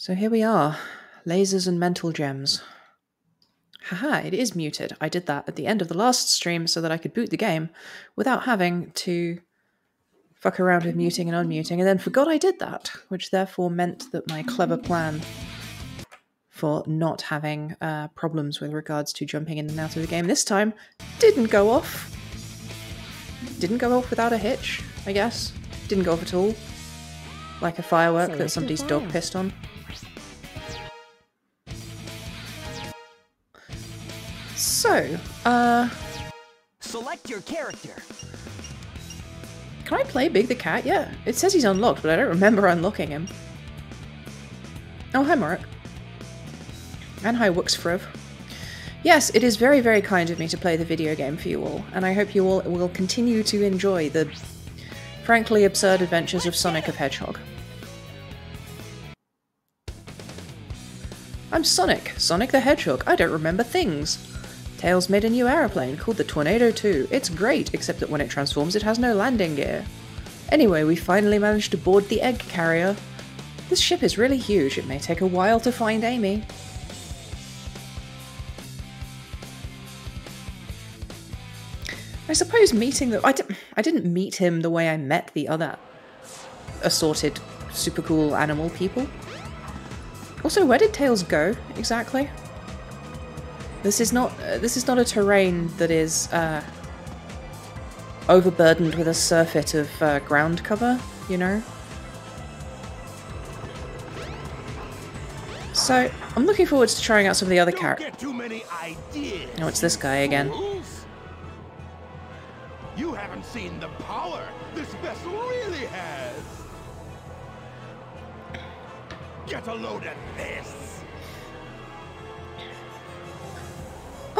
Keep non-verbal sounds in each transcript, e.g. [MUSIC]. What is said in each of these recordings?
So here we are. Lasers and mental gems. Haha, it is muted. I did that at the end of the last stream so that I could boot the game without having to fuck around with muting and unmuting, and then forgot I did that, which therefore meant that my clever plan for not having uh, problems with regards to jumping in and out of the game this time didn't go off. Didn't go off without a hitch, I guess. Didn't go off at all. Like a firework that somebody's dog pissed on. So, uh... Select your character. Can I play Big the Cat? Yeah. It says he's unlocked, but I don't remember unlocking him. Oh, hi, Mark. And hi, Wuxfriv. Yes, it is very, very kind of me to play the video game for you all, and I hope you all will continue to enjoy the frankly absurd adventures of Sonic of Hedgehog. I'm Sonic, Sonic the Hedgehog. I don't remember things. Tails made a new aeroplane called the Tornado 2. It's great, except that when it transforms it has no landing gear. Anyway, we finally managed to board the egg carrier. This ship is really huge, it may take a while to find Amy. I suppose meeting the- I, di I didn't meet him the way I met the other assorted super cool animal people. Also, where did Tails go, exactly? This is not uh, this is not a terrain that is uh, overburdened with a surfeit of uh, ground cover, you know. So I'm looking forward to trying out some of the other characters. Oh, it's this guy again. You haven't seen the power this vessel really has. Get a load of this.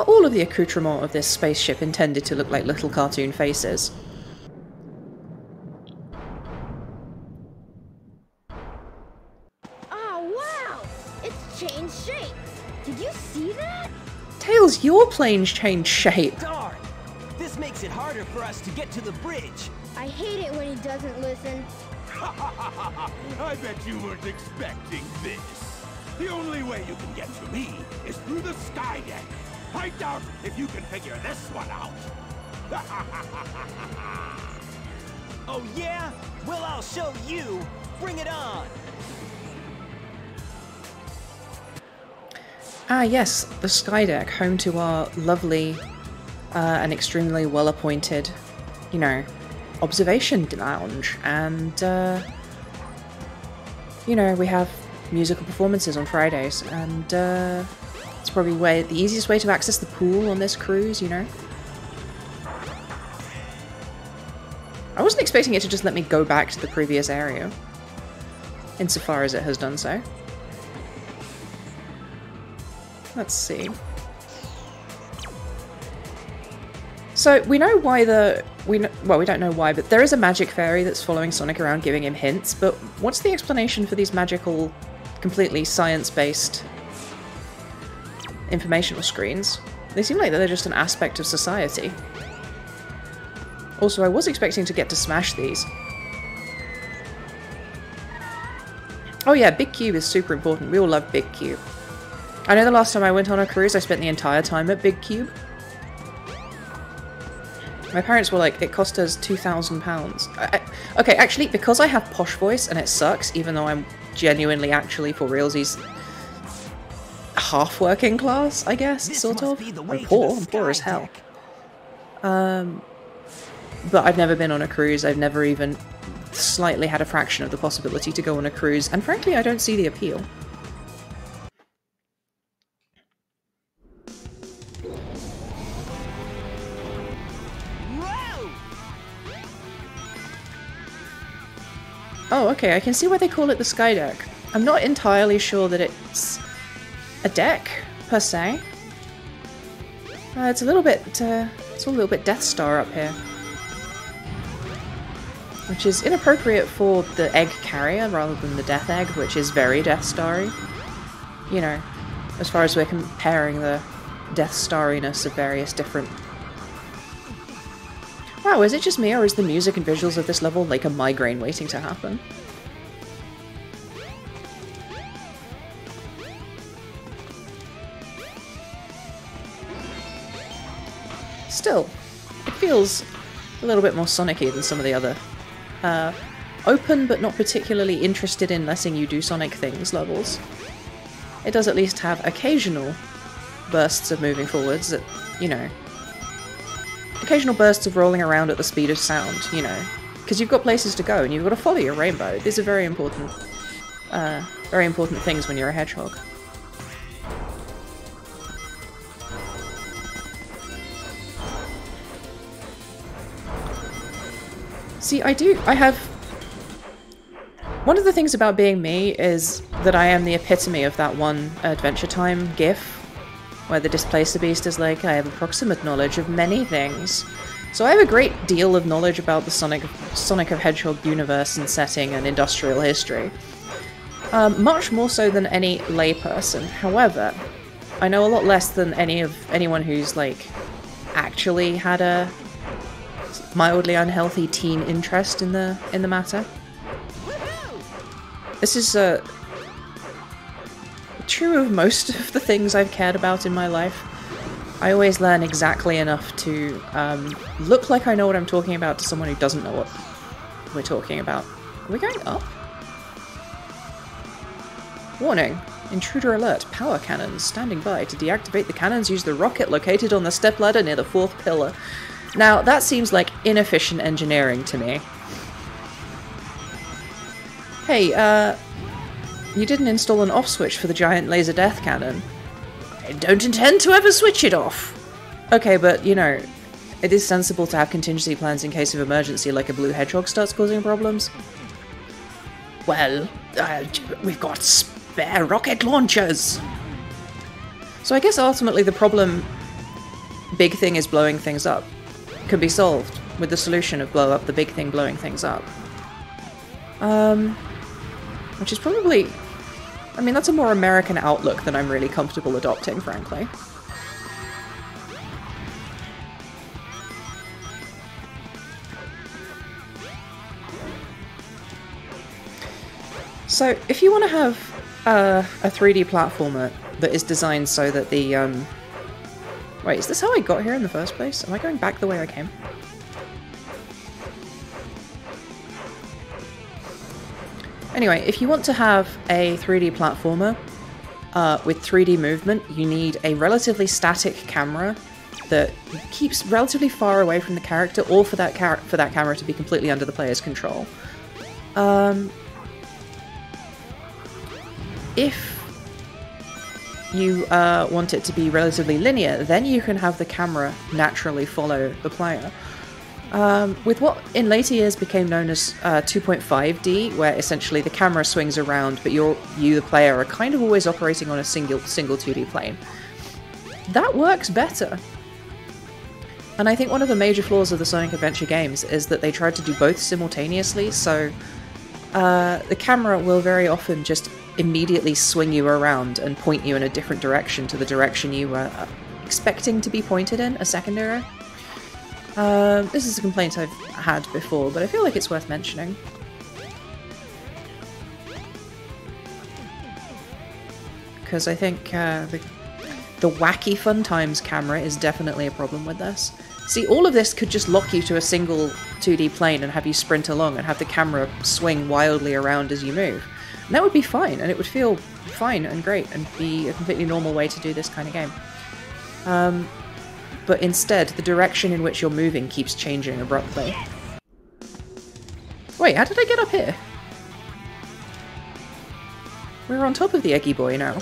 Are all of the accoutrements of this spaceship intended to look like little cartoon faces? Oh, wow! It's changed shape. Did you see that? Tails, your plane's changed shape. Darn! This makes it harder for us to get to the bridge. I hate it when he doesn't listen. [LAUGHS] I bet you weren't expecting this. The only way you can get to me is through the sky deck. I doubt if you can figure this one out. [LAUGHS] oh yeah? Well, I'll show you. Bring it on. Ah yes, the Skydeck, home to our lovely uh, and extremely well-appointed, you know, observation lounge. And, uh, you know, we have musical performances on Fridays, and uh, it's probably way the easiest way to access the pool on this cruise, you know. I wasn't expecting it to just let me go back to the previous area, insofar as it has done so. Let's see. So we know why the we know, well we don't know why, but there is a magic fairy that's following Sonic around, giving him hints. But what's the explanation for these magical, completely science-based informational screens? They seem like they're just an aspect of society. Also, I was expecting to get to smash these. Oh yeah, Big Cube is super important. We all love Big Cube. I know the last time I went on a cruise, I spent the entire time at Big Cube. My parents were like, it cost us £2,000. Okay, actually, because I have posh voice and it sucks, even though I'm genuinely, actually, for realsies, half working class, I guess, This sort of. be the way I'm poor, I'm poor as hell. Um, but I've never been on a cruise. I've never even slightly had a fraction of the possibility to go on a cruise, and frankly, I don't see the appeal. Oh, okay, I can see why they call it the Sky Deck. I'm not entirely sure that it's a deck, per se. Uh, it's a little bit, uh, it's a little bit Death Star up here. Which is inappropriate for the egg carrier rather than the Death Egg, which is very Death Starry. You know, as far as we're comparing the Death Starriness of various different... Wow, is it just me or is the music and visuals of this level like a migraine waiting to happen? Still, it feels a little bit more Sonic-y than some of the other uh, open but not particularly interested in letting you do Sonic things levels. It does at least have occasional bursts of moving forwards that, you know, occasional bursts of rolling around at the speed of sound, you know, because you've got places to go and you've got to follow your rainbow. These are very important, uh, very important things when you're a hedgehog. See, I do. I have. One of the things about being me is that I am the epitome of that one Adventure Time gif, where the Displacer Beast is like, I have approximate knowledge of many things. So I have a great deal of knowledge about the Sonic, Sonic of Hedgehog universe and setting and industrial history. Um, much more so than any layperson. However, I know a lot less than any of anyone who's like actually had a mildly unhealthy teen interest in the in the matter. This is uh, true of most of the things I've cared about in my life. I always learn exactly enough to um, look like I know what I'm talking about to someone who doesn't know what we're talking about. Are we going up? Warning. Intruder alert. Power cannons. Standing by. To deactivate the cannons, use the rocket located on the stepladder near the fourth pillar. Now, that seems like inefficient engineering to me. Hey, uh, you didn't install an off switch for the giant laser death cannon. I don't intend to ever switch it off. Okay, but, you know, it is sensible to have contingency plans in case of emergency, like a blue hedgehog starts causing problems. Well, uh, we've got spare rocket launchers. So I guess ultimately the problem big thing is blowing things up could be solved with the solution of blow up the big thing blowing things up. Um, which is probably, I mean, that's a more American outlook than I'm really comfortable adopting, frankly. So, if you want to have uh, a 3D platformer that is designed so that the um, Wait, is this how I got here in the first place? Am I going back the way I came? Anyway, if you want to have a 3D platformer uh, with 3D movement, you need a relatively static camera that keeps relatively far away from the character, or for that for that camera to be completely under the player's control. Um, if you uh, want it to be relatively linear, then you can have the camera naturally follow the player. Um, with what in later years became known as uh, 2.5D, where essentially the camera swings around, but you're, you, the player, are kind of always operating on a single single 2D plane. That works better. And I think one of the major flaws of the Sonic Adventure games is that they tried to do both simultaneously, so uh, the camera will very often just immediately swing you around and point you in a different direction to the direction you were uh, expecting to be pointed in a second era. Um, this is a complaint I've had before, but I feel like it's worth mentioning. Because I think uh, the, the wacky fun times camera is definitely a problem with this. See, all of this could just lock you to a single 2D plane and have you sprint along and have the camera swing wildly around as you move. And that would be fine, and it would feel fine and great and be a completely normal way to do this kind of game. Um, but instead, the direction in which you're moving keeps changing abruptly. Wait, how did I get up here? We're on top of the Eggy Boy now.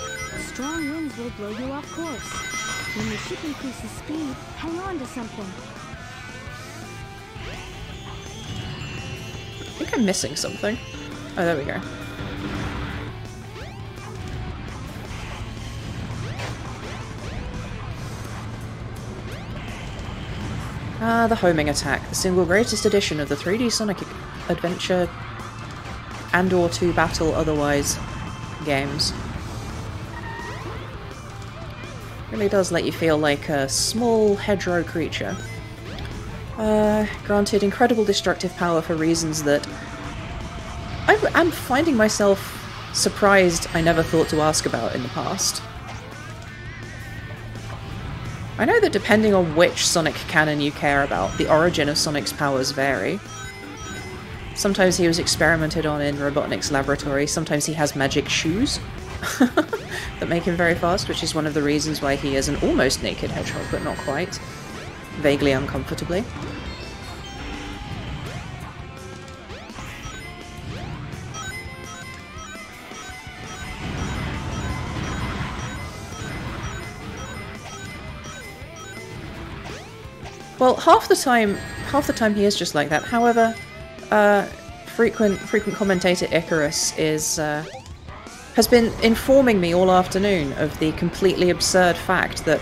Strong winds will blow you off course. When the ship increases speed, hang on to something. I think I'm missing something. Oh, there we go. Ah, the homing attack, the single greatest addition of the 3D Sonic Adventure and or 2 Battle otherwise games. Really does let you feel like a small hedgerow creature. Uh, granted incredible destructive power for reasons that I am finding myself surprised I never thought to ask about in the past. I know that depending on which Sonic canon you care about, the origin of Sonic's powers vary. Sometimes he was experimented on in Robotnik's laboratory, sometimes he has magic shoes [LAUGHS] that make him very fast, which is one of the reasons why he is an almost naked hedgehog, but not quite. Vaguely uncomfortably. Well, half the time, half the time he is just like that. However, uh, frequent frequent commentator Icarus is uh, has been informing me all afternoon of the completely absurd fact that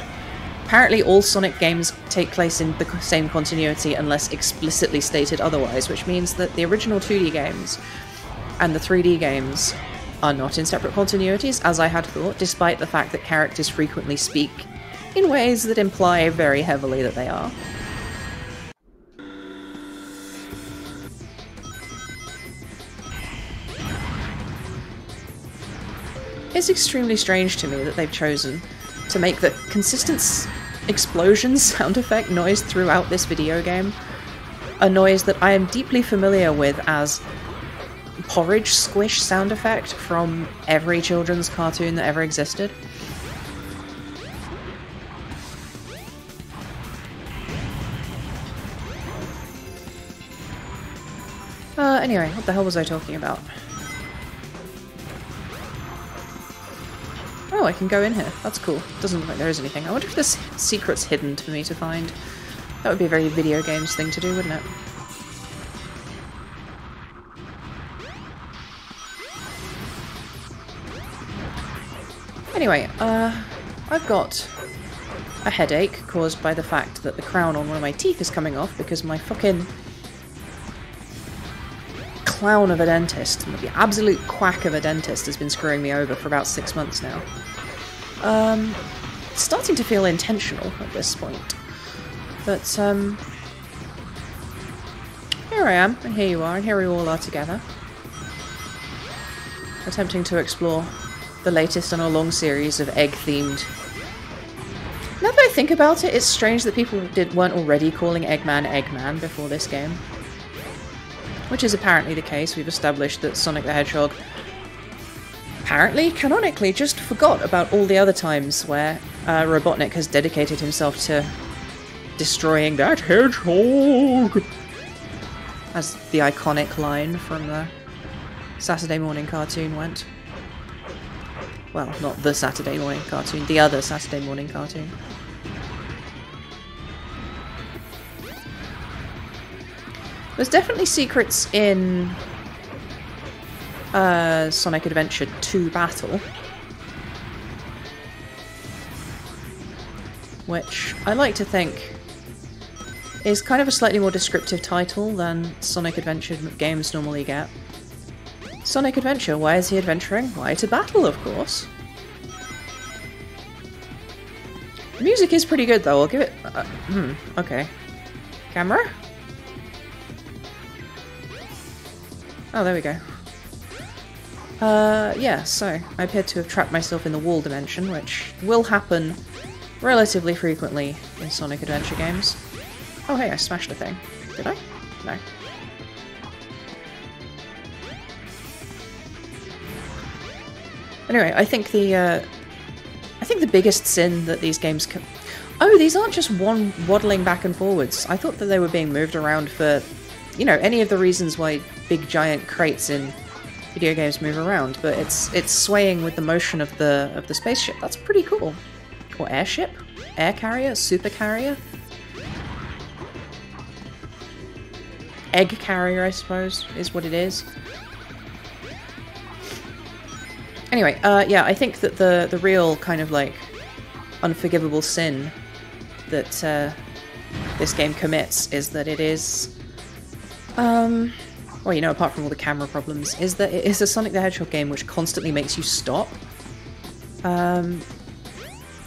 apparently all Sonic games take place in the same continuity unless explicitly stated otherwise, which means that the original 2D games and the 3D games are not in separate continuities, as I had thought, despite the fact that characters frequently speak in ways that imply very heavily that they are. It's extremely strange to me that they've chosen to make the consistent explosion [LAUGHS] sound effect noise throughout this video game a noise that I am deeply familiar with as porridge squish sound effect from every children's cartoon that ever existed. Uh, anyway, what the hell was I talking about? Oh, I can go in here. That's cool. Doesn't look like there is anything. I wonder if there's secrets hidden for me to find. That would be a very video games thing to do, wouldn't it? Anyway, uh, I've got a headache caused by the fact that the crown on one of my teeth is coming off because my fucking clown of a dentist, the absolute quack of a dentist, has been screwing me over for about six months now. Um, starting to feel intentional at this point. But, um, here I am, and here you are, and here we all are together. Attempting to explore the latest in a long series of egg-themed... Now that I think about it, it's strange that people did, weren't already calling Eggman Eggman before this game. Which is apparently the case. We've established that Sonic the Hedgehog apparently, canonically, just forgot about all the other times where uh, Robotnik has dedicated himself to destroying that hedgehog! As the iconic line from the Saturday morning cartoon went. Well, not the Saturday morning cartoon, the other Saturday morning cartoon. There's definitely secrets in uh, Sonic Adventure 2 Battle. Which I like to think is kind of a slightly more descriptive title than Sonic Adventure games normally get. Sonic Adventure, why is he adventuring? Why to battle, of course. The music is pretty good though, I'll give it... Uh, hmm, okay. Camera? Oh, there we go. Uh, yeah, so I appear to have trapped myself in the wall dimension, which will happen relatively frequently in Sonic Adventure games. Oh hey, I smashed a thing. Did I? No. Anyway, I think the, uh, I think the biggest sin that these games can... Oh, these aren't just one waddling back and forwards. I thought that they were being moved around for, you know, any of the reasons why big giant crates in video games move around, but it's it's swaying with the motion of the of the spaceship. That's pretty cool. Or airship? Air carrier? Super carrier? Egg carrier, I suppose, is what it is. Anyway, uh, yeah, I think that the the real kind of like unforgivable sin that uh, this game commits is that it is um well, you know, apart from all the camera problems, is that it is a Sonic the Hedgehog game which constantly makes you stop. Um,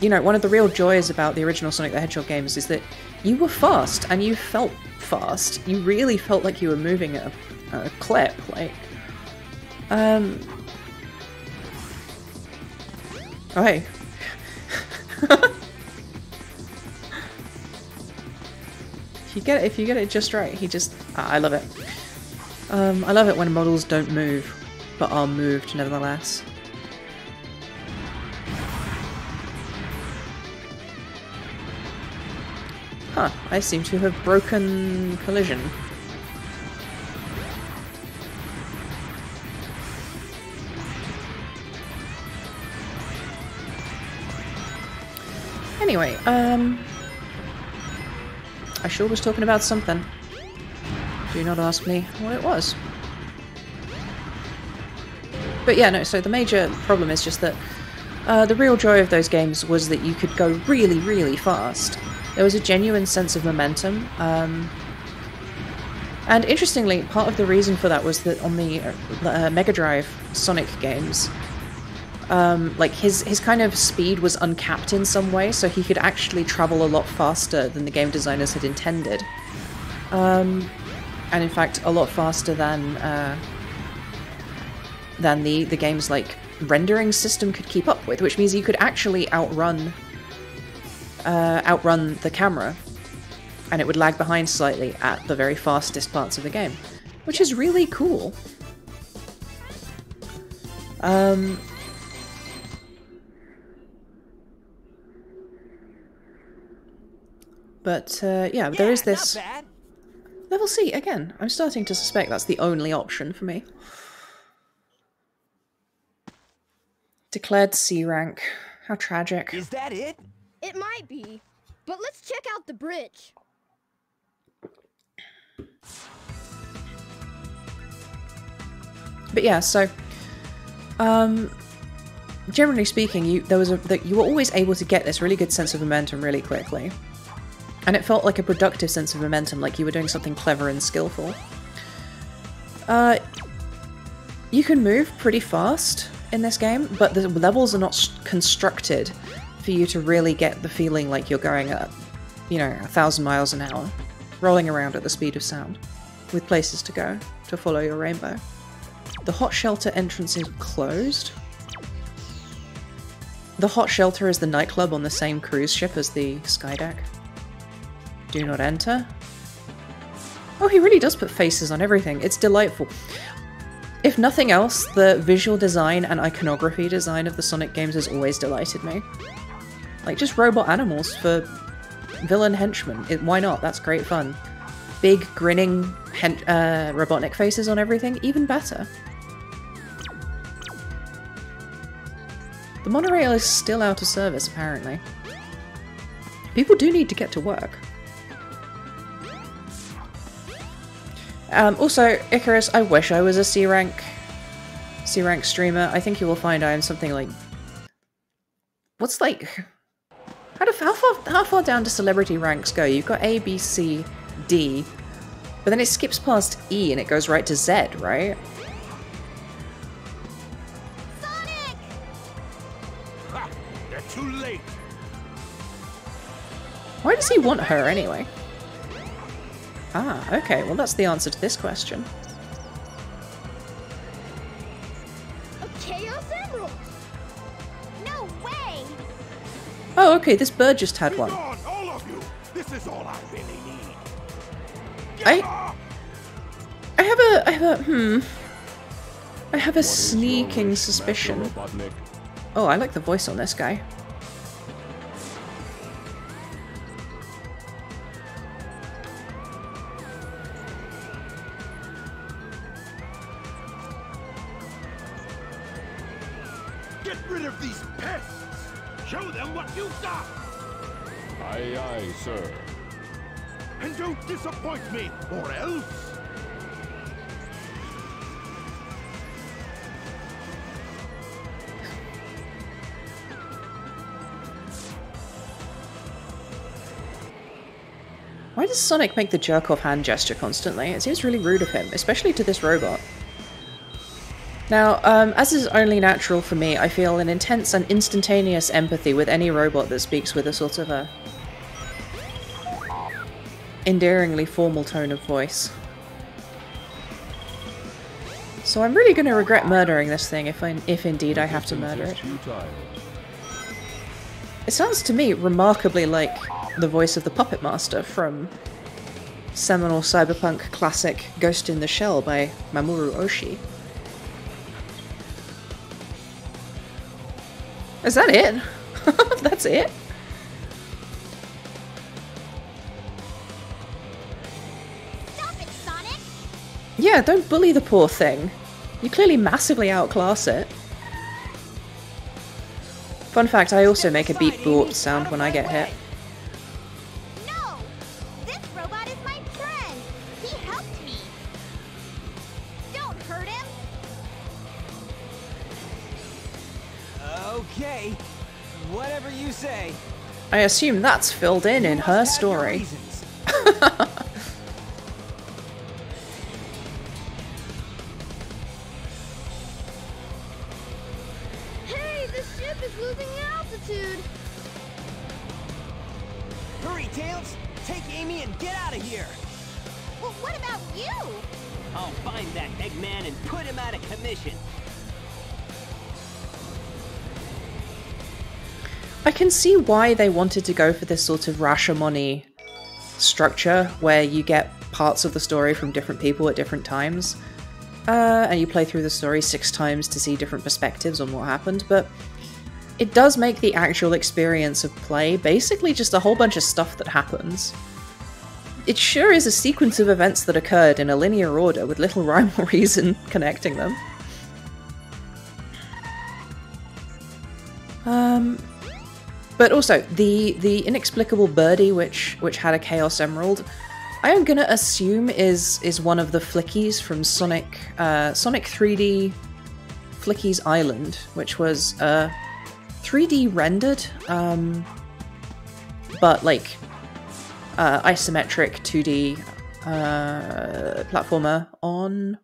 you know, one of the real joys about the original Sonic the Hedgehog games is that you were fast and you felt fast. You really felt like you were moving at a, a clip. Like, um, oh hey. [LAUGHS] If you get it, if you get it just right, he just ah, I love it. Um, I love it when models don't move, but are moved nevertheless. Huh, I seem to have broken collision. Anyway, um... I sure was talking about something. Do not ask me what it was. But yeah, no, so the major problem is just that uh, the real joy of those games was that you could go really, really fast. There was a genuine sense of momentum. Um, and interestingly, part of the reason for that was that on the uh, Mega Drive Sonic games, um, like his his kind of speed was uncapped in some way, so he could actually travel a lot faster than the game designers had intended. Um, and in fact, a lot faster than uh, than the the game's like rendering system could keep up with, which means you could actually outrun uh, outrun the camera, and it would lag behind slightly at the very fastest parts of the game, which is really cool. Um, But uh, yeah, there is this level C again. I'm starting to suspect that's the only option for me. Declared C rank. How tragic. Is that it? It might be, but let's check out the bridge. But yeah, so um, generally speaking, you there was a that you were always able to get this really good sense of momentum really quickly. And it felt like a productive sense of momentum, like you were doing something clever and skillful. Uh, you can move pretty fast in this game, but the levels are not constructed for you to really get the feeling like you're going at, you know, a thousand miles an hour, rolling around at the speed of sound, with places to go to follow your rainbow. The hot shelter entrance is closed. The hot shelter is the nightclub on the same cruise ship as the Skydeck. Do not enter. Oh, he really does put faces on everything. It's delightful. If nothing else, the visual design and iconography design of the Sonic games has always delighted me. Like, just robot animals for villain henchmen. It, why not? That's great fun. Big, grinning, uh, Robotnik faces on everything, even better. The monorail is still out of service, apparently. People do need to get to work. Um, also, Icarus, I wish I was a C rank C rank streamer. I think you will find I am something like what's like how, do, how far how far down do celebrity ranks go? You've got A, B, C, D, but then it skips past E and it goes right to Z, right? Sonic! Ha! They're too late. Why does he want her anyway? Ah, okay, well that's the answer to this question. A Chaos Emerald! No way! Oh, okay, this bird just had one. On, all of you. This is all I really need. I... I have a... I have a... Hmm... I have a sneaking suspicion. Oh, I like the voice on this guy. Sonic make the jerk-off hand gesture constantly? It seems really rude of him, especially to this robot. Now, um, as is only natural for me, I feel an intense and instantaneous empathy with any robot that speaks with a sort of a endearingly formal tone of voice. So I'm really going to regret murdering this thing if, I, if indeed I have to murder it. It sounds to me remarkably like the voice of the Puppet Master from seminal cyberpunk classic Ghost in the Shell by Mamoru Oshii. Is that it? [LAUGHS] That's it? Stop it, Sonic! Yeah, don't bully the poor thing. You clearly massively outclass it. Fun fact, I also make a beep boop sound when I get hit. I assume that's filled in in her story. [LAUGHS] see why they wanted to go for this sort of Rashomon structure where you get parts of the story from different people at different times. Uh, and you play through the story six times to see different perspectives on what happened, but it does make the actual experience of play basically just a whole bunch of stuff that happens. It sure is a sequence of events that occurred in a linear order with little [LAUGHS] rhyme or reason connecting them. Um, but also the the inexplicable birdie which which had a chaos emerald i am gonna assume is is one of the flickies from sonic uh, sonic 3d flickies island which was uh 3d rendered um but like uh isometric 2d uh platformer on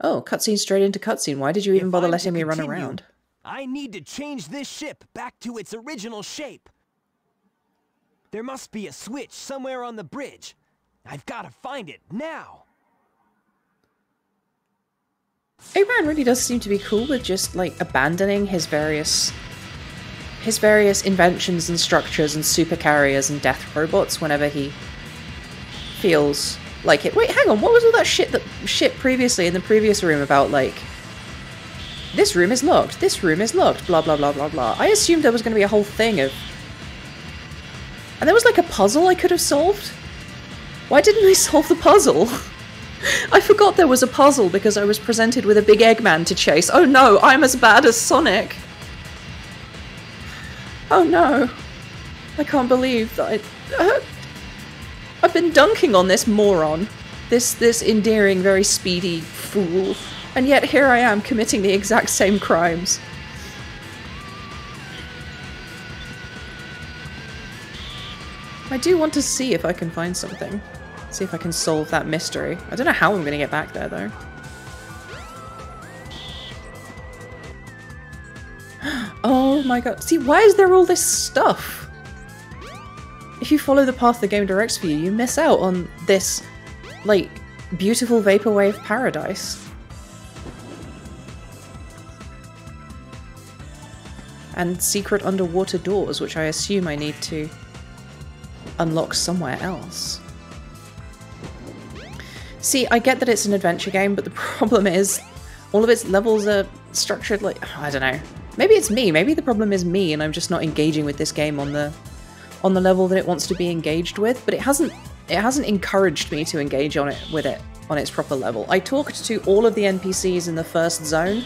oh cutscene straight into cutscene. Why did you even If bother letting me run around I need to change this ship back to its original shape. There must be a switch somewhere on the bridge. I've got to find it now. Eggman really does seem to be cool with just like abandoning his various his various inventions and structures and super carriers and death robots whenever he feels like it. Wait, hang on, what was all that shit that shit previously in the previous room about like this room is locked, this room is locked, blah blah blah blah blah. I assumed there was gonna be a whole thing of And there was like a puzzle I could have solved. Why didn't I [LAUGHS] solve the puzzle? [LAUGHS] I forgot there was a puzzle because I was presented with a big Eggman to chase. Oh no, I'm as bad as Sonic. Oh no. I can't believe that I, uh, I've been dunking on this moron. This this endearing, very speedy fool. And yet here I am committing the exact same crimes. I do want to see if I can find something. See if I can solve that mystery. I don't know how I'm going to get back there, though. [GASPS] oh my god. See, why is there all this stuff? If you follow the path the game directs for you, you miss out on this, like, beautiful vaporwave paradise. And secret underwater doors, which I assume I need to unlock somewhere else. See, I get that it's an adventure game, but the [LAUGHS] problem is all of its levels are structured like I don't know. Maybe it's me. Maybe the problem is me, and I'm just not engaging with this game on the on the level that it wants to be engaged with. But it hasn't it hasn't encouraged me to engage on it with it on its proper level. I talked to all of the NPCs in the first zone,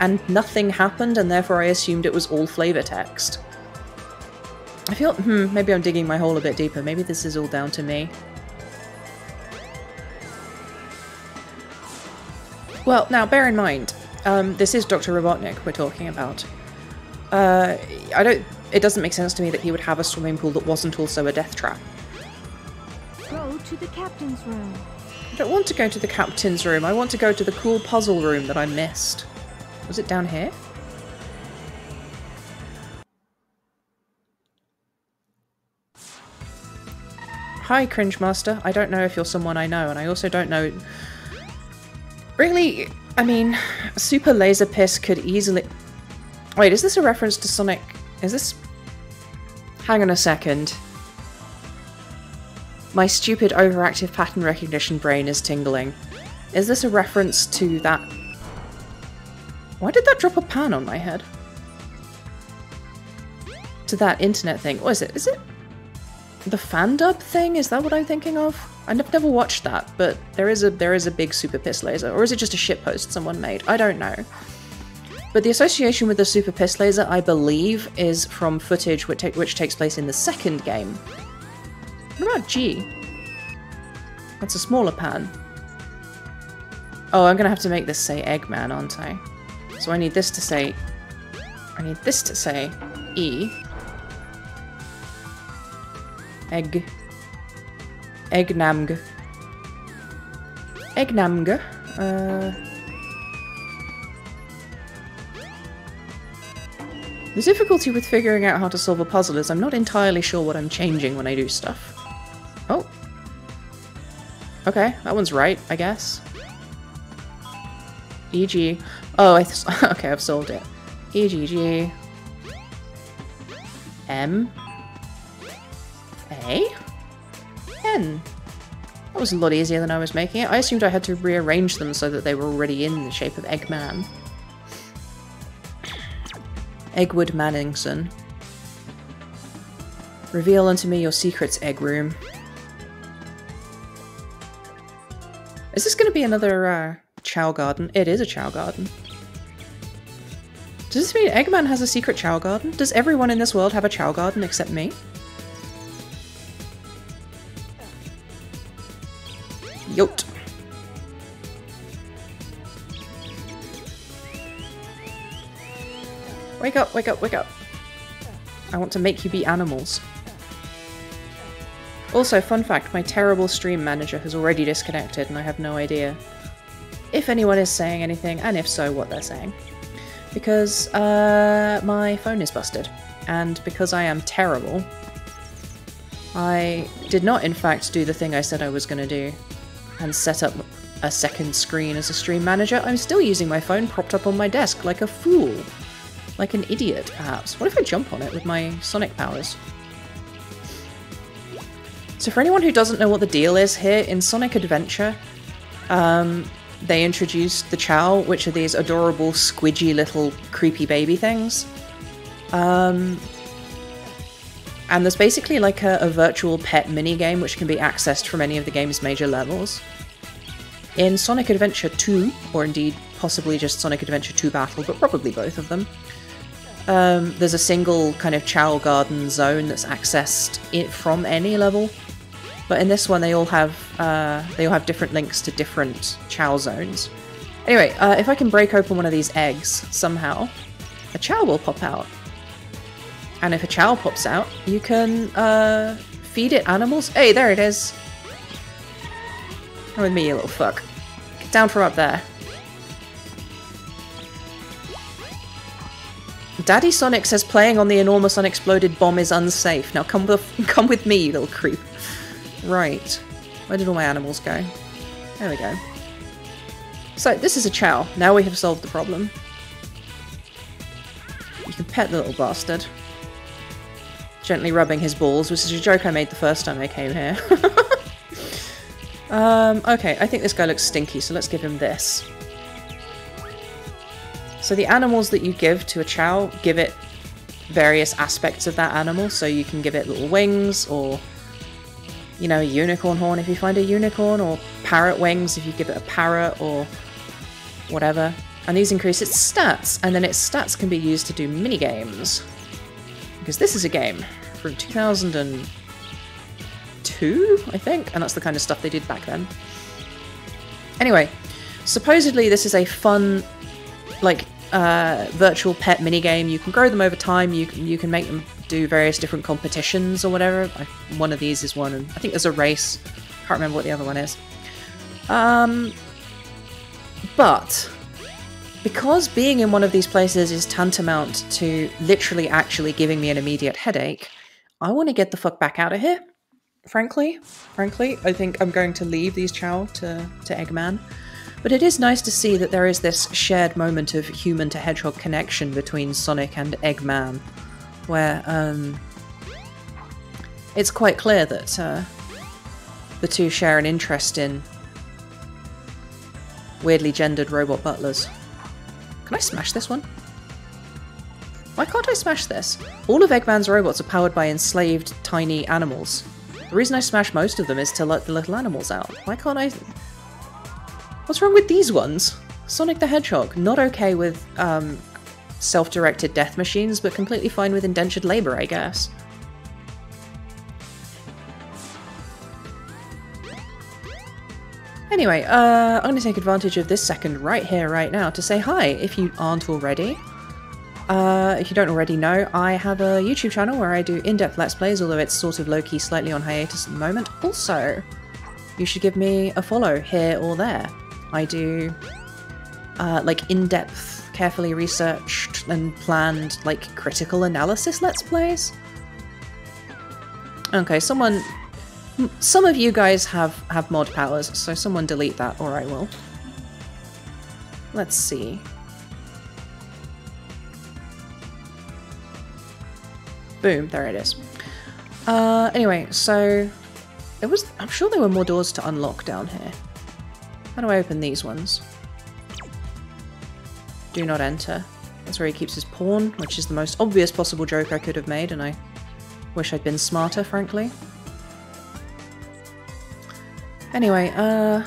and nothing happened, and therefore I assumed it was all flavor text. I feel hmm, maybe I'm digging my hole a bit deeper. Maybe this is all down to me. Well, now bear in mind, um, this is Dr. Robotnik we're talking about. Uh, I don't. It doesn't make sense to me that he would have a swimming pool that wasn't also a death trap. To the captain's room. I don't want to go to the captain's room. I want to go to the cool puzzle room that I missed. Was it down here? Hi, Cringe Master. I don't know if you're someone I know, and I also don't know. Really, I mean, Super Laser Piss could easily. Wait, is this a reference to Sonic? Is this. Hang on a second. My stupid overactive pattern recognition brain is tingling. Is this a reference to that? Why did that drop a pan on my head? To that internet thing. What is it? Is it the fandub thing? Is that what I'm thinking of? I've never watched that, but there is a there is a big super piss laser, or is it just a shitpost someone made? I don't know. But the association with the super piss laser, I believe, is from footage which, which takes place in the second game. What about G? That's a smaller pan. Oh, I'm gonna have to make this say Eggman, aren't I? So I need this to say... I need this to say E. Egg. Eggnamg. Eggnamg. Uh... The difficulty with figuring out how to solve a puzzle is I'm not entirely sure what I'm changing when I do stuff. Okay, that one's right, I guess. EG. Oh, I [LAUGHS] okay, I've solved it. EGG. M. A. N. That was a lot easier than I was making it. I assumed I had to rearrange them so that they were already in the shape of Eggman. Eggwood Manningson. Reveal unto me your secrets, Egg Room. Is this going to be another uh, Chao Garden? It is a Chao Garden. Does this mean Eggman has a secret Chao Garden? Does everyone in this world have a Chao Garden except me? Yote. Wake up, wake up, wake up. I want to make you be animals. Also, fun fact, my terrible stream manager has already disconnected and I have no idea if anyone is saying anything, and if so, what they're saying. Because uh, my phone is busted, and because I am terrible, I did not in fact do the thing I said I was going to do and set up a second screen as a stream manager. I'm still using my phone propped up on my desk like a fool. Like an idiot, perhaps. What if I jump on it with my sonic powers? So for anyone who doesn't know what the deal is here, in Sonic Adventure, um, they introduced the Chao, which are these adorable, squidgy little creepy baby things. Um, and there's basically like a, a virtual pet mini game which can be accessed from any of the game's major levels. In Sonic Adventure 2, or indeed possibly just Sonic Adventure 2 Battle, but probably both of them, um, there's a single kind of Chao Garden zone that's accessed from any level. But in this one, they all have uh, they all have different links to different Chao zones. Anyway, uh, if I can break open one of these eggs somehow, a Chao will pop out. And if a Chao pops out, you can uh, feed it animals. Hey, there it is. Come with me, you little fuck. Get down from up there. Daddy Sonic says playing on the enormous unexploded bomb is unsafe. Now come with, [LAUGHS] come with me, you little creep. Right. Where did all my animals go? There we go. So, this is a Chao. Now we have solved the problem. You can pet the little bastard. Gently rubbing his balls, which is a joke I made the first time I came here. [LAUGHS] um, okay, I think this guy looks stinky, so let's give him this. So the animals that you give to a Chao, give it various aspects of that animal. So you can give it little wings or, you know, a unicorn horn if you find a unicorn or parrot wings if you give it a parrot or whatever. And these increase its stats, and then its stats can be used to do mini games. Because this is a game from 2002, I think, and that's the kind of stuff they did back then. Anyway, supposedly this is a fun, like, uh, virtual pet mini game. You can grow them over time. You can, you can make them do various different competitions or whatever. I, one of these is one, and I think there's a race. Can't remember what the other one is. Um, but because being in one of these places is tantamount to literally actually giving me an immediate headache, I want to get the fuck back out of here. Frankly, frankly, I think I'm going to leave these Chao to to Eggman. But it is nice to see that there is this shared moment of human to hedgehog connection between Sonic and Eggman, where um, it's quite clear that uh, the two share an interest in weirdly gendered robot butlers. Can I smash this one? Why can't I smash this? All of Eggman's robots are powered by enslaved tiny animals. The reason I smash most of them is to let the little animals out. Why can't I... What's wrong with these ones? Sonic the Hedgehog, not okay with um, self-directed death machines, but completely fine with indentured labour, I guess. Anyway, uh, I'm going to take advantage of this second right here, right now, to say hi, if you aren't already. Uh, if you don't already know, I have a YouTube channel where I do in-depth Let's Plays, although it's sort of low-key slightly on hiatus at the moment. Also, you should give me a follow here or there. I do, uh, like, in-depth, carefully researched and planned, like, critical analysis Let's Plays. Okay, someone some of you guys have, have mod powers, so someone delete that, or I will. Let's see. Boom, there it is. Uh, anyway, so there was, I'm sure there were more doors to unlock down here. How do I open these ones? Do not enter. That's where he keeps his pawn, which is the most obvious possible joke I could have made, and I wish I'd been smarter, frankly. Anyway, uh...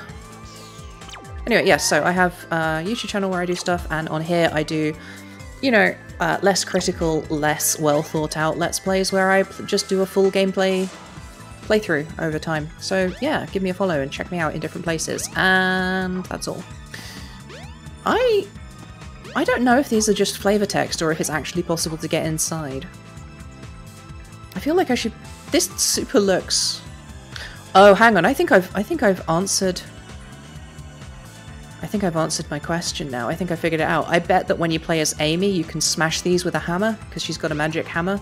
Anyway, yes, so I have a YouTube channel where I do stuff, and on here I do, you know, uh, less critical, less well thought out Let's Plays where I just do a full gameplay playthrough over time. So yeah, give me a follow and check me out in different places, and that's all. I... I don't know if these are just flavor text or if it's actually possible to get inside. I feel like I should... This super looks Oh, hang on. I think I've I think I've answered I think I've answered my question now. I think I figured it out. I bet that when you play as Amy, you can smash these with a hammer because she's got a magic hammer.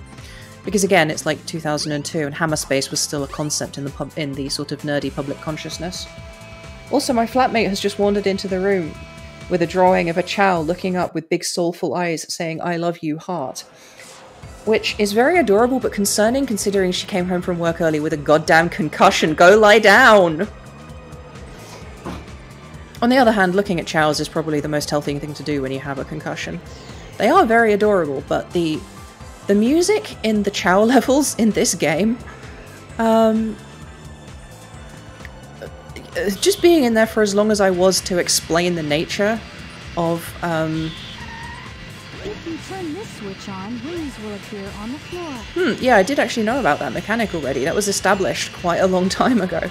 Because again, it's like 2002 and hammer space was still a concept in the pub in the sort of nerdy public consciousness. Also, my flatmate has just wandered into the room with a drawing of a Chao looking up with big soulful eyes saying I love you heart which is very adorable but concerning considering she came home from work early with a goddamn concussion. Go lie down! On the other hand, looking at chows is probably the most healthy thing to do when you have a concussion. They are very adorable, but the the music in the Chao [LAUGHS] levels in this game, um, just being in there for as long as I was to explain the nature of um, if you turn this switch on, will appear on the floor. Hmm, yeah, I did actually know about that mechanic already. That was established quite a long [LAUGHS] time ago.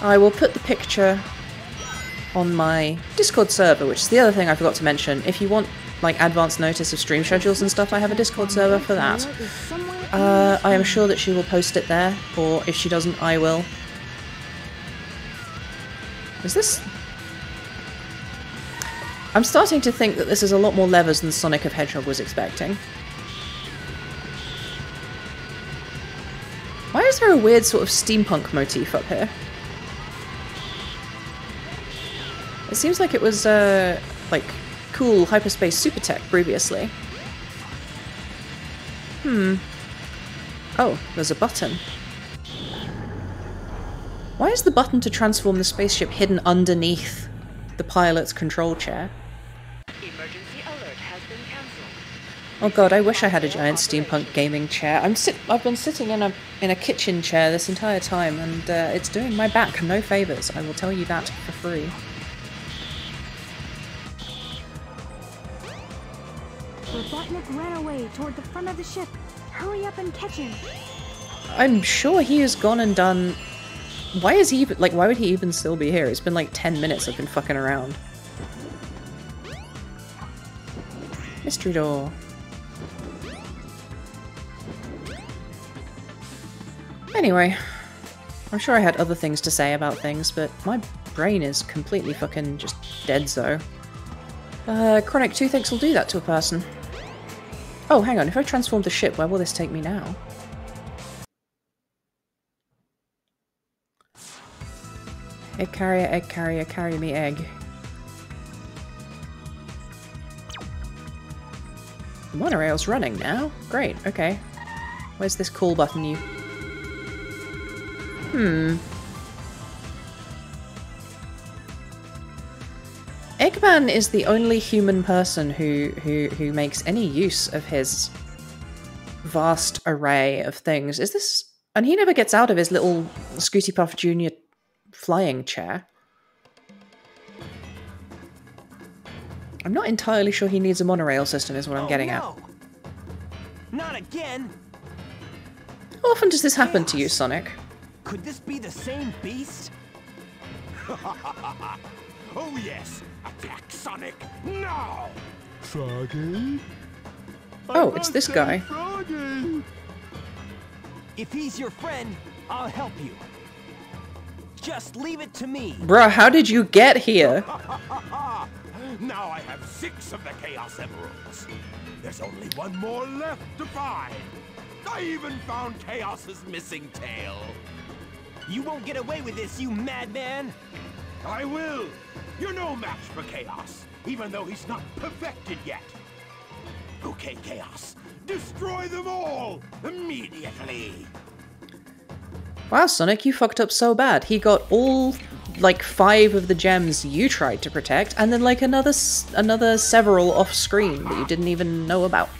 I will put the picture on my Discord server, which is the other thing I forgot to mention. If you want like advance notice of stream schedules and stuff, I have a Discord server for that. Uh, I am sure that she will post it there, or if she doesn't, I will. Is this I'm starting to think that this is a lot more levers than Sonic of Hedgehog was expecting. Why is there a weird sort of steampunk motif up here? It seems like it was, uh, like, cool hyperspace super tech previously. Hmm. Oh, there's a button. Why is the button to transform the spaceship hidden underneath the pilot's control chair? Oh god, I wish I had a giant steampunk gaming chair. I'm sit I've been sitting in a in a kitchen chair this entire time and uh, it's doing my back no favours, I will tell you that for free. Robotnik ran away toward the front of the ship. Hurry up and catch him. I'm sure he has gone and done why is he even like why would he even still be here? It's been like 10 minutes I've been fucking around. Mystery door. Anyway, I'm sure I had other things to say about things, but my brain is completely fucking just dead so. Uh, chronic toothaches will do that to a person. Oh, hang on, if I transform the ship, where will this take me now? Egg carrier, egg carrier, carry me egg. Monorail's running now? Great, okay. Where's this call button you? Hmm. Eggman is the only human person who, who who makes any use of his vast array of things. Is this and he never gets out of his little Scooty Puff Jr. flying chair. I'm not entirely sure he needs a monorail system is what I'm Oh, getting at. Not again. How often does this happen to you, Sonic? Could this be the same beast? [LAUGHS] Oh yes, attack Sonic now! Froggy? Oh, it's this guy. Froggy! If he's your friend, I'll help you. Just leave it to me. Bruh, how did you get here? [LAUGHS] Now I have six of the Chaos Emeralds. There's only one more left to find. I even found Chaos's missing tail. You won't get away with this, you madman! I will. You're no match for Chaos, even though he's not perfected yet. Okay, Chaos. Destroy them all immediately. Wow, Sonic, you fucked up so bad. He got all like five of the gems you tried to protect, and then like another another several off screen that you didn't even know about.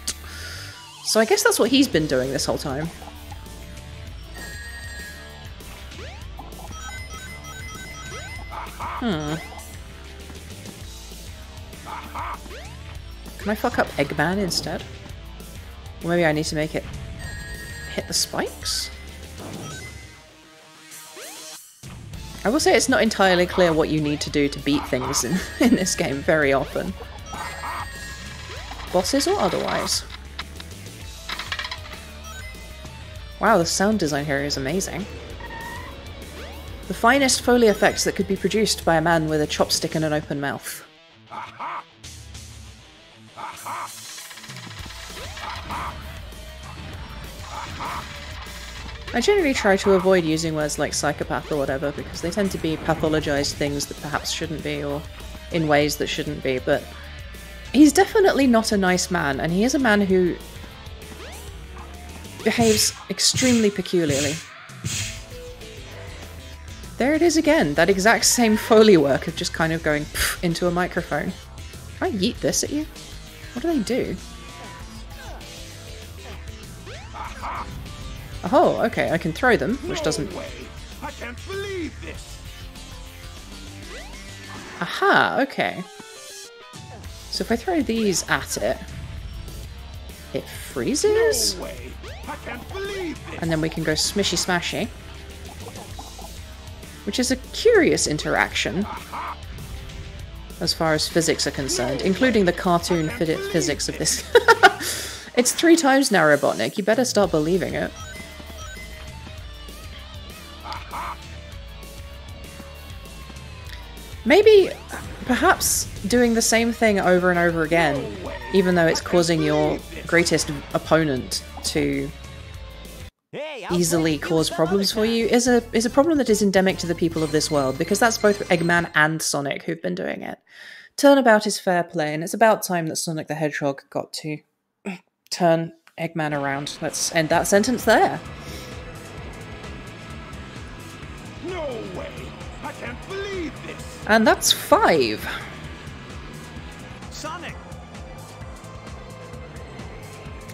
So I guess that's what he's been doing this whole time. Hmm. Can I fuck up Eggman instead? Or maybe I need to make it hit the spikes? I will say it's not entirely clear what you need to do to beat things in, [LAUGHS] in this game very often. Bosses or otherwise. Wow, the sound design here is amazing. The finest Foley effects that could be produced by a man with a chopstick and an open mouth. I generally try to avoid using words like psychopath or whatever because they tend to be pathologized things that perhaps shouldn't be or in ways that shouldn't be, but he's definitely not a nice man and he is a man who behaves extremely peculiarly. There it is again, that exact same foley work of just kind of going into a microphone. Can I yeet this at you? What do they do? Oh, okay, I can throw them, which doesn't... No way. I can't believe this. Aha, okay. So if I throw these at it, it freezes? No way. I can't believe this. And then we can go smishy smashy. Which is a curious interaction, as far as physics are concerned, including the cartoon physics of this. [LAUGHS] it's three times now, Robotnik. You better start believing it. Maybe, perhaps, doing the same thing over and over again, even though it's causing your greatest opponent to easily cause problems for you is a is a problem that is endemic to the people of this world because that's both Eggman and Sonic who've been doing it. Turnabout is fair play, and it's about time that Sonic the Hedgehog got to turn Eggman around. Let's end that sentence there. And that's five. Sonic!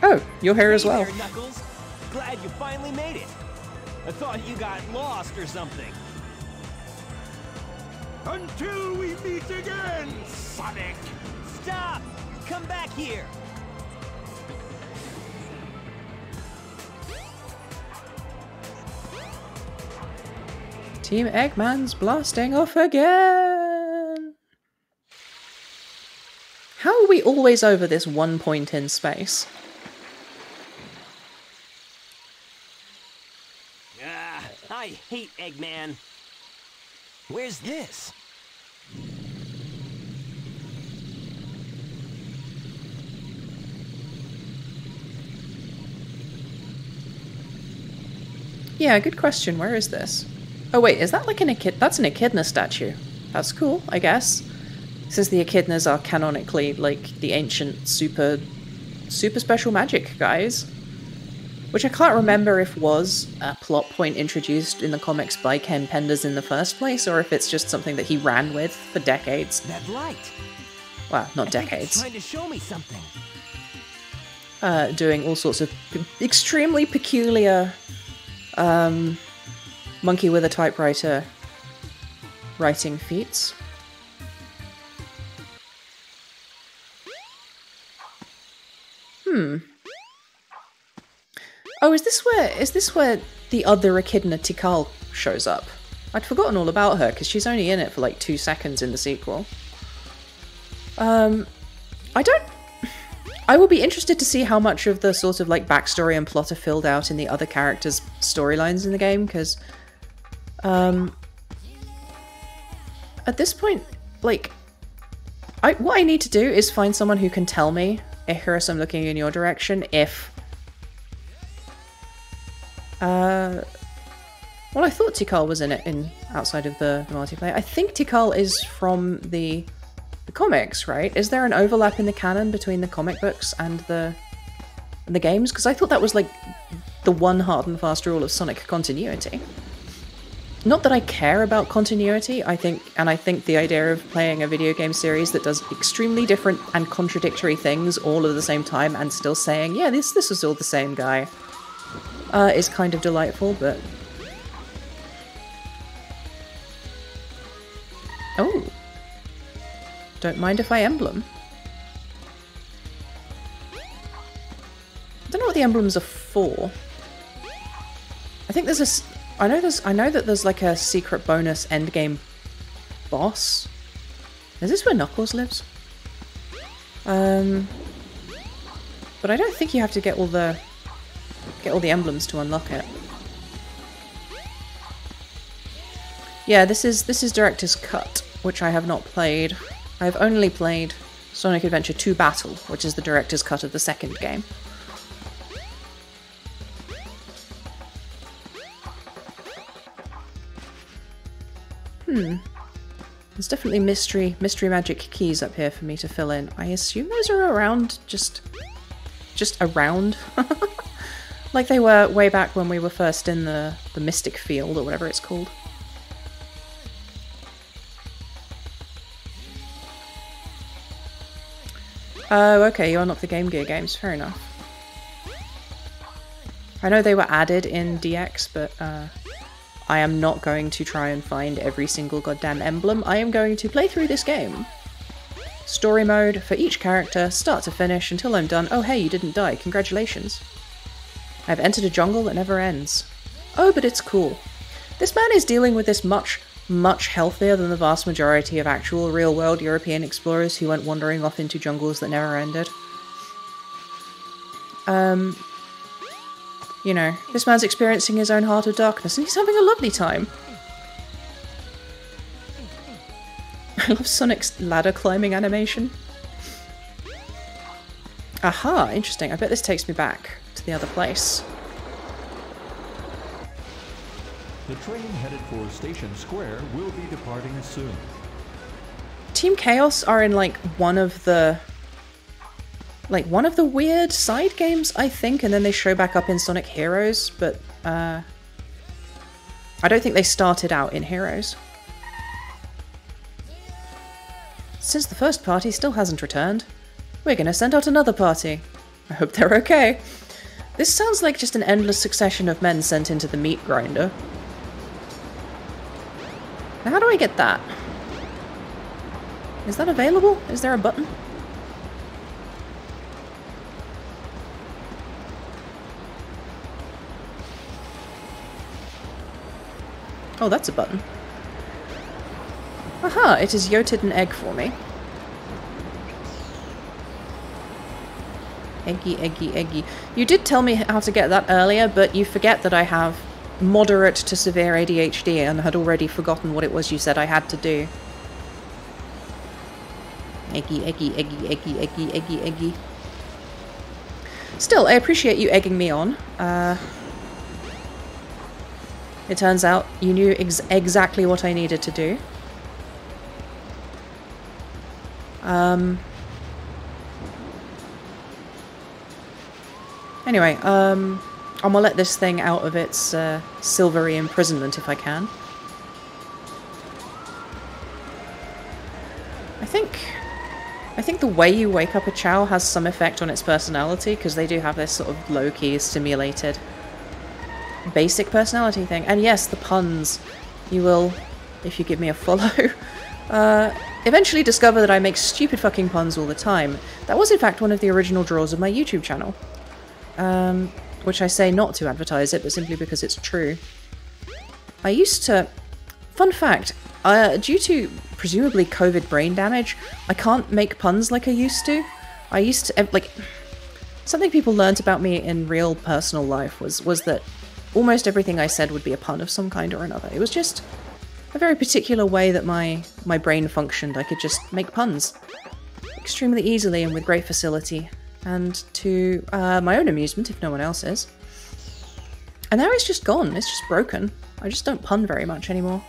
Oh, you're here as well. there, Knuckles. Glad you finally made it. I thought you got lost or something. Until we meet again, Sonic. Stop! Come back here! Team Eggman's blasting off again. How are we always over this one point in space? Ah, I hate Eggman. Where's this? Yeah, good question. Where is this? Oh wait, is that like an echid? That's an echidna statue. That's cool, I guess. Since the echidnas are canonically like the ancient super, super special magic guys. which I can't remember if was a plot point introduced in the comics by Ken Penders in the first place, or if it's just something that he ran with for decades. That light. Well, not I decades. trying to show me something. uh, doing all sorts of p- extremely peculiar um, monkey with a typewriter writing feats. Hmm. Oh, is this where is this where the other Echidna Tikal shows up? I'd forgotten all about her because she's only in it for like two seconds in the sequel. Um, I don't I will be interested to see how much of the sort of like backstory and plot are filled out in the other characters' storylines in the game, because um, at this point, like, I what I need to do is find someone who can tell me, Icarus, I'm looking in your direction, if uh, well, I thought Tikal was in it in outside of the, the multiplayer. I think Tikal is from the the comics, right? Is there an overlap in the canon between the comic books and the and the games? Because I thought that was like the one hard and fast rule of Sonic continuity. Not that I care about continuity, I think, and I think the idea of playing a video game series that does extremely different and contradictory things all at the same time and still saying, yeah, this this is all the same guy, uh, is kind of delightful, but. Oh. Don't mind if I emblem. I don't know what the emblems are for. I think there's a. I know there's. I know that there's like a secret bonus endgame boss. Is this where Knuckles lives? Um. But I don't think you have to get all the get all the emblems to unlock it. Yeah, this is this is Director's Cut, which I have not played. I've only played Sonic Adventure 2 Battle, which is the director's cut of the second game. Hmm. There's definitely mystery mystery magic keys up here for me to fill in. I assume those are around just just around. [LAUGHS] like they were way back when we were first in the, the mystic field or whatever it's called. Oh, okay, you unlock the Game Gear games. Fair enough. I know they were added in DX, but uh, I am not going to try and find every single goddamn emblem. I am going to play through this game. Story mode for each character, start to finish, until I'm done. Oh, hey, you didn't die. Congratulations. I've entered a jungle that never ends. Oh, but it's cool. This man is dealing with this much, much healthier than the vast majority of actual real world European explorers who went wandering off into jungles that never ended. Um, you know, this man's experiencing his own heart of darkness and he's having a lovely time. [LAUGHS] I love Sonic's ladder climbing animation. Aha, interesting. I bet this takes me back to the other place. The train headed for Station Square will be departing soon. Team Chaos are in like one of the like one of the weird side games, I think, and then they show back up in Sonic Heroes, but uh I don't think they started out in Heroes. Since the first party still hasn't returned, we're gonna send out another party. I hope they're okay. This sounds like just an endless succession of men sent into the meat grinder. Now, how do I get that? Is that available? Is there a button? Oh, that's a button. Aha, it has yoted an egg for me. Eggy, eggy, eggy. You did tell me how to get that earlier, but you forget that I have moderate to severe ADHD and had already forgotten what it was you said I had to do. Eggy, eggy, eggy, eggy, eggy, eggy, eggy. Still, I appreciate you egging me on. Uh, it turns out you knew ex exactly what I needed to do. Um. Anyway, um, I'm gonna let this thing out of its uh, silvery imprisonment if I can. I think I think the way you wake up a Chao has some effect on its personality because they do have this sort of low-key stimulated basic personality thing. And yes, the puns. You will, if you give me a follow, [LAUGHS] uh, eventually discover that I make stupid fucking puns all the time. That was in fact one of the original draws of my YouTube channel. Um, which I say not to advertise it, but simply because it's true. I used to... Fun fact, uh, due to presumably COVID brain damage, I can't make puns like I used to. I used to... like Something people learnt about me in real personal life was, was that almost everything I said would be a pun of some kind or another. It was just a very particular way that my, my brain functioned. I could just make puns extremely easily and with great facility, and to uh, my own amusement if no one else is. And now it's just gone, it's just broken. I just don't pun very much anymore.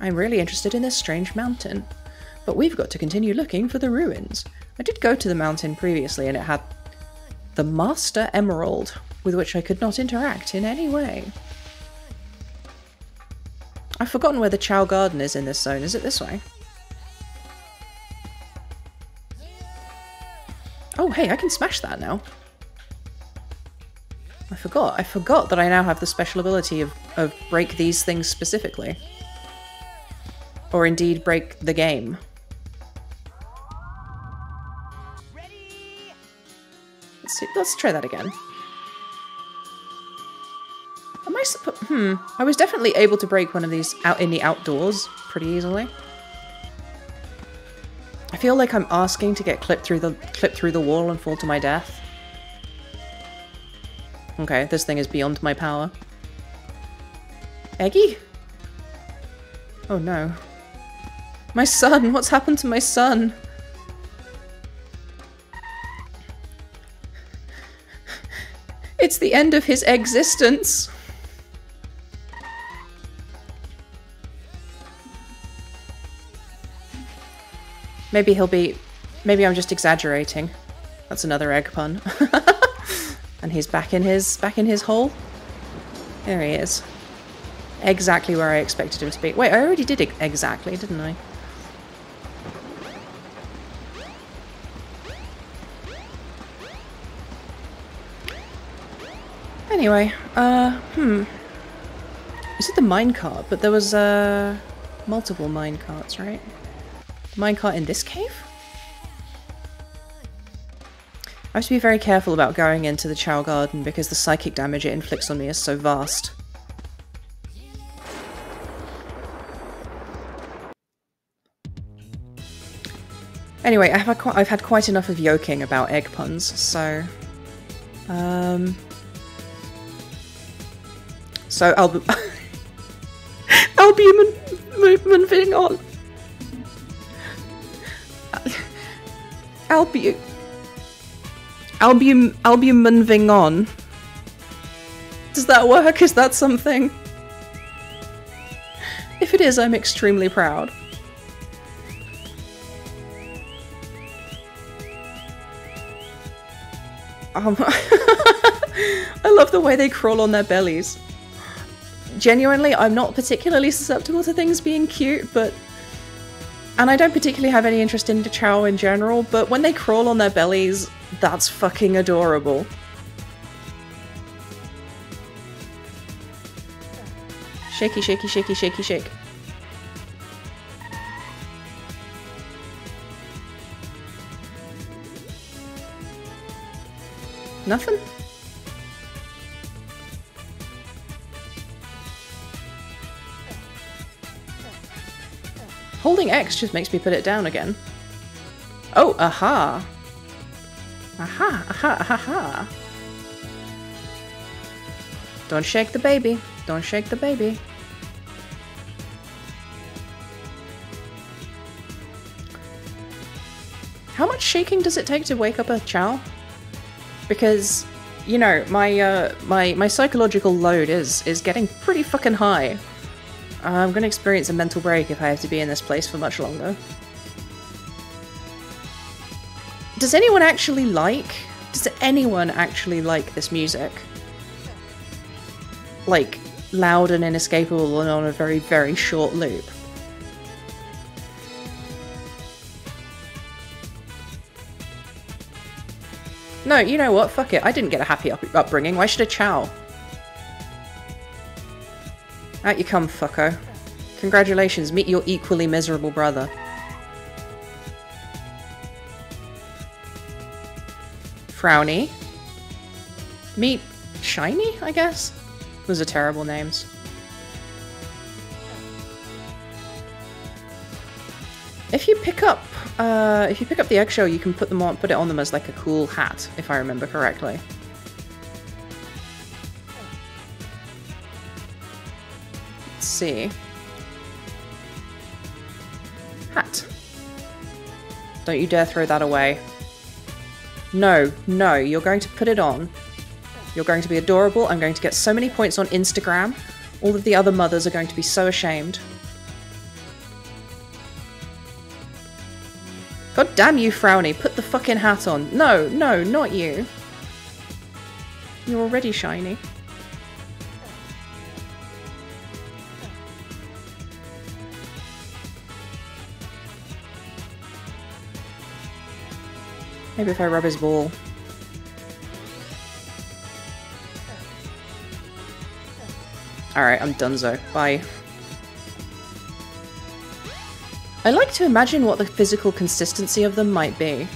I'm really interested in this strange mountain, but we've got to continue looking for the ruins. I did go to the mountain previously and it had the Master Emerald, with which I could not interact in any way. I've forgotten where the Chao Garden is in this zone. Is it this way? Oh, hey, I can smash that now. I forgot. I forgot that I now have the special ability of, of break these things specifically. Or indeed break the game. Let's see. Let's try that again. Am I supposed? Hmm. I was definitely able to break one of these out in the outdoors pretty easily. I feel like I'm asking to get clipped through the clipped through the wall and fall to my death. Okay, this thing is beyond my power. Eggy? Oh no. My son! What's happened to my son? It's the end of his existence! Maybe he'll be... Maybe I'm just exaggerating. That's another egg pun. [LAUGHS] and he's back in his back in his hole. There he is. Exactly where I expected him to be. Wait, I already did it exactly, didn't I? Anyway, uh, hmm. Is it the minecart? But there was, uh, multiple minecarts, right? Minecart in this cave? I have to be very careful about going into the Chao Garden because the psychic damage it inflicts on me is so vast. Anyway, I've had, I've had quite enough of yoking about egg puns, so... Um... So I'll be... [LAUGHS] I'll moving on. Be... I'll be moving on. Does that work? Is that something? If it is, I'm extremely proud. Um, [LAUGHS] I love the way they crawl on their bellies. Genuinely, I'm not particularly susceptible to things being cute, but... And I don't particularly have any interest in Chao in general, but when they crawl on their bellies, that's fucking adorable. Shaky, shaky, shaky, shaky, shake. Nothing? Holding X just makes me put it down again. Oh, aha! Aha, aha, aha, aha! Don't shake the baby. Don't shake the baby. How much shaking does it take to wake up a Chao? Because, you know, my uh, my my psychological load is is getting pretty fucking high. I'm gonna experience a mental break if I have to be in this place for much longer. Does anyone actually like Does anyone actually like this music? Like, loud and inescapable and on a very, very short loop. No, you know what? Fuck it. I didn't get a happy up- upbringing. Why should I chow? Out you come, fucko. Congratulations, meet your equally miserable brother. Frowny. Meet Shiny, I guess? Those are terrible names. If you pick up, uh, if you pick up the eggshell, you can put them on, put it on them as like a cool hat, if I remember correctly. See. Hat. Don't you dare throw that away. No, no, you're going to put it on. You're going to be adorable. I'm going to get so many points on Instagram. All of the other mothers are going to be so ashamed. God damn you, Frowny. Put the fucking hat on. No, no, not you. You're already shiny. Maybe if I rub his ball. Alright, I'm donezo. Bye. I like to imagine what the physical consistency of them might be.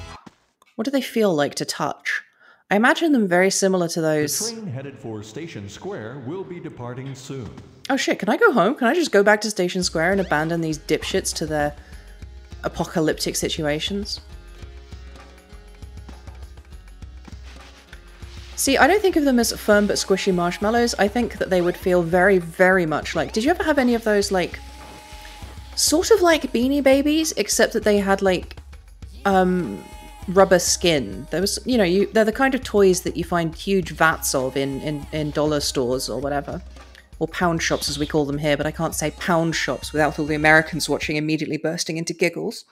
What do they feel like to touch? I imagine them very similar to The those. train headed for Station Square will be departing soon. Oh shit, can I go home? Can I just go back to Station Square and abandon these dipshits to their apocalyptic situations? See, I don't think of them as firm but squishy marshmallows. I think that they would feel very, very much like. Did you ever have any of those, like, sort of like beanie babies, except that they had, like, um, rubber skin? There was, you know, you they're the kind of toys that you find huge vats of in, in, in dollar stores or whatever. Or pound shops, as we call them here, but I can't say pound shops without all the Americans watching immediately bursting into giggles.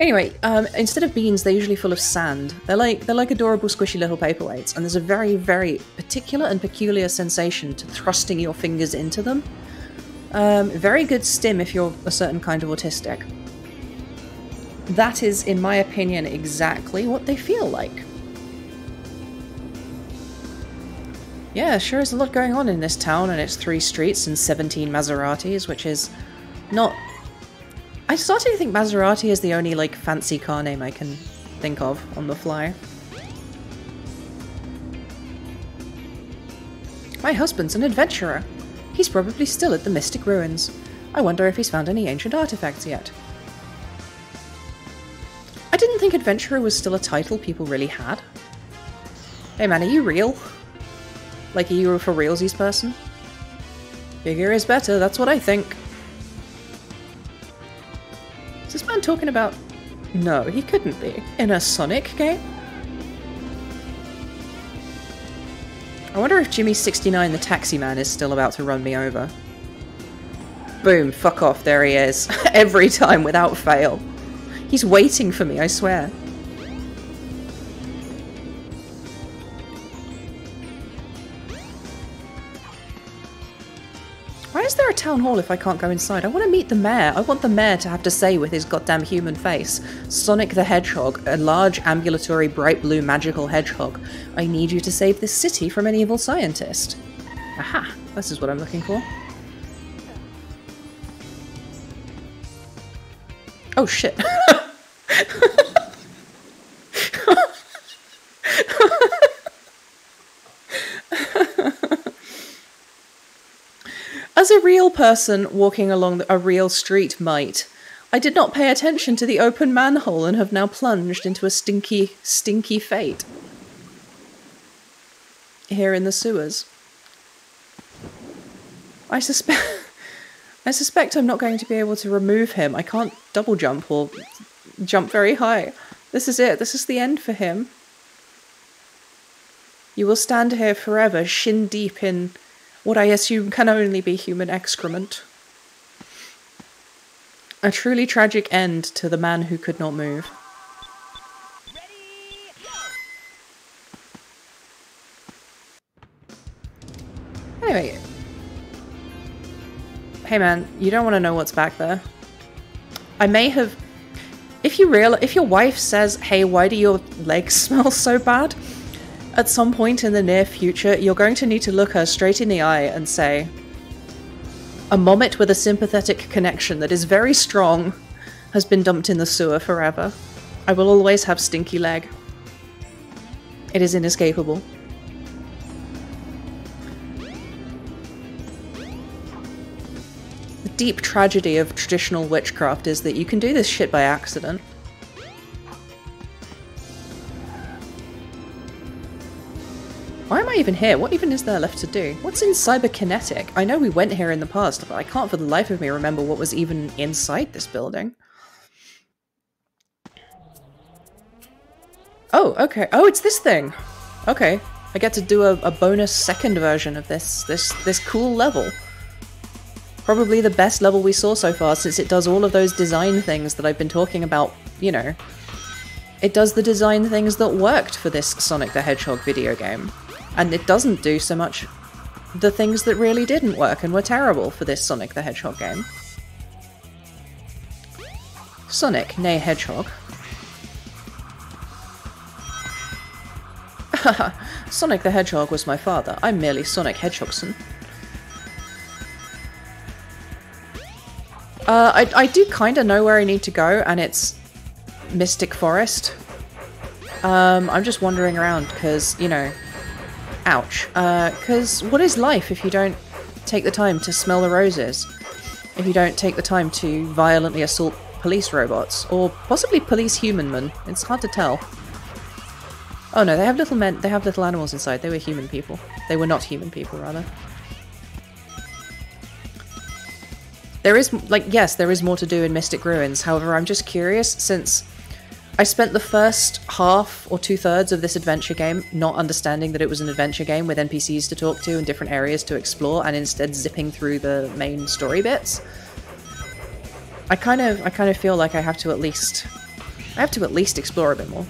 Anyway, um, instead of beans, they're usually full of sand. They're like they're like adorable, squishy little paperweights, and there's a very, very particular and peculiar sensation to thrusting your fingers into them. Um, very good stim if you're a certain kind of autistic. That is, in my opinion, exactly what they feel like. Yeah, sure is a lot going on in this town and its three streets and 17 Maseratis, which is not I started to think Maserati is the only like fancy car name I can think of on the fly. My husband's an adventurer. He's probably still at the Mystic Ruins. I wonder if he's found any ancient artifacts yet. I didn't think adventurer was still a title people really had. Hey man, are you real? Like, are you a for realsies person? Bigger is better, that's what I think. Is this man talking about... No, he couldn't be. In a Sonic game? I wonder if Jimmy69 the taxi man is still about to run me over. Boom, fuck off, there he is. [LAUGHS] Every time, without fail. He's waiting for me, I swear. Is there a town hall if I can't go inside? I want to meet the mayor. I want the mayor to have to say with his goddamn human face Sonic the Hedgehog, a large ambulatory bright blue magical hedgehog. I need you to save this city from an evil scientist. Aha, this is what I'm looking for. Oh shit. [LAUGHS] As a real person walking along a real street might, I did not pay attention to the open manhole and have now plunged into a stinky, stinky fate. Here in the sewers. I suspect. [LAUGHS] I suspect I'm not going to be able to remove him. I can't double jump or jump very high. This is it. This is the end for him. You will stand here forever, shin deep in what I assume can only be human excrement. A truly tragic end to the man who could not move. Anyway. Hey man, you don't want to know what's back there. I may have... If you real, if your wife says, hey, why do your legs [LAUGHS] smell so bad? At some point in the near future, you're going to need to look her straight in the eye and say, "A mommet with a sympathetic connection that is very strong has been dumped in the sewer forever. I will always have stinky leg. It is inescapable." The deep tragedy of traditional witchcraft is that you can do this shit by accident. Am I even here? What even is there left to do? What's in Cyberkinetic? I know we went here in the past, but I can't for the life of me remember what was even inside this building. Oh, okay. Oh, it's this thing. Okay. I get to do a, a bonus second version of this, this, this cool level. Probably the best level we saw so far since it does all of those design things that I've been talking about, you know. It does the design things that worked for this Sonic the Hedgehog video game. And it doesn't do so much the things that really didn't work and were terrible for this Sonic the Hedgehog game. Sonic, nay Hedgehog. [LAUGHS] Sonic the Hedgehog was my father. I'm merely Sonic Hedgehogson. Uh, I, I do kind of know where I need to go, and it's Mystic Forest. Um, I'm just wandering around because, you know, ouch. Because uh, what is life if you don't take the time to smell the roses? If you don't take the time to violently assault police robots, or possibly police human men? It's hard to tell. Oh no, they have little men. They have little animals inside. They were human people. They were not human people, rather. There is, like, yes, there is more to do in Mystic Ruins. However, I'm just curious since I spent the first half or two thirds of this adventure game not understanding that it was an adventure game with NPCs to talk to and different areas to explore, and instead zipping through the main story bits. I kind of, I kind of feel like I have to at least, I have to at least explore a bit more.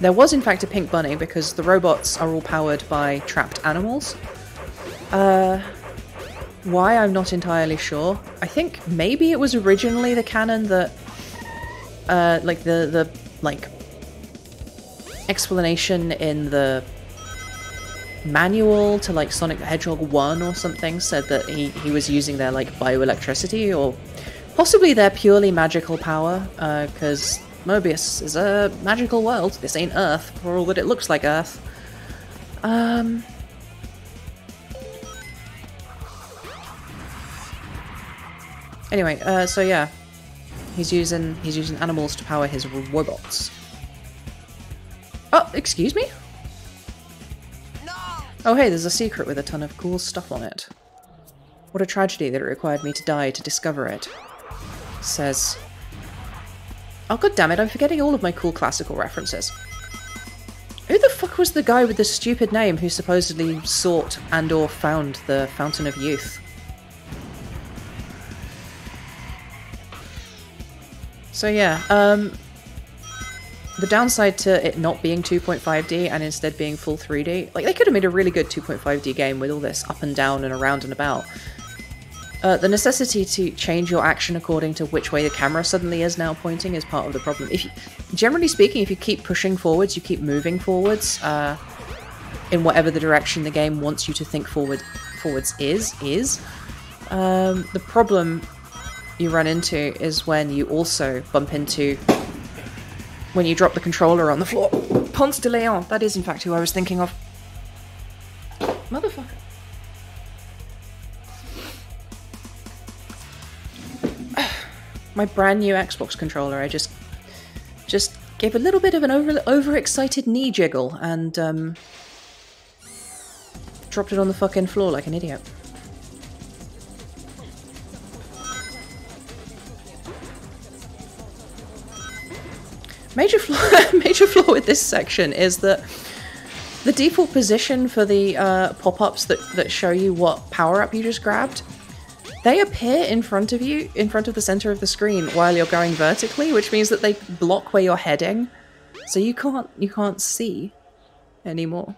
There was in fact a pink bunny because the robots are all powered by trapped animals. Uh, why, I'm not entirely sure. I think maybe it was originally the canon that, uh, like the, the, like, explanation in the manual to like Sonic the Hedgehog 1 or something said that he, he was using their like bioelectricity or possibly their purely magical power because uh, Mobius is a magical world. This ain't Earth for all that it looks like Earth. Um, Anyway, uh, so yeah, he's using he's using animals to power his robots. Oh, excuse me. No. Oh hey, there's a secret with a ton of cool stuff on it. What a tragedy that it required me to die to discover it. Says. Oh god damn it! I'm forgetting all of my cool classical references. Who the fuck was the guy with the stupid name who supposedly sought and or found the Fountain of Youth? So yeah, um, the downside to it not being 2.5D and instead being full 3D, like they could have made a really good 2.5D game with all this up and down and around and about. Uh, the necessity to change your action according to which way the camera suddenly is now pointing is part of the problem. If you, generally speaking, if you keep pushing forwards, you keep moving forwards uh, in whatever the direction the game wants you to think forward forwards is is. Um, the problem you run into is when you also bump into when you drop the controller on the floor. Ponce de Leon, that is in fact who I was thinking of. Motherfucker. [SIGHS] My brand new Xbox controller, I just just gave a little bit of an over overexcited knee jiggle and um, dropped it on the fucking floor like an idiot. Major flaw, [LAUGHS] major flaw with this section is that the default position for the uh, pop-ups that, that show you what power-up you just grabbed, they appear in front of you, in front of the center of the screen while you're going vertically, which means that they block where you're heading, so you can't you can't see anymore.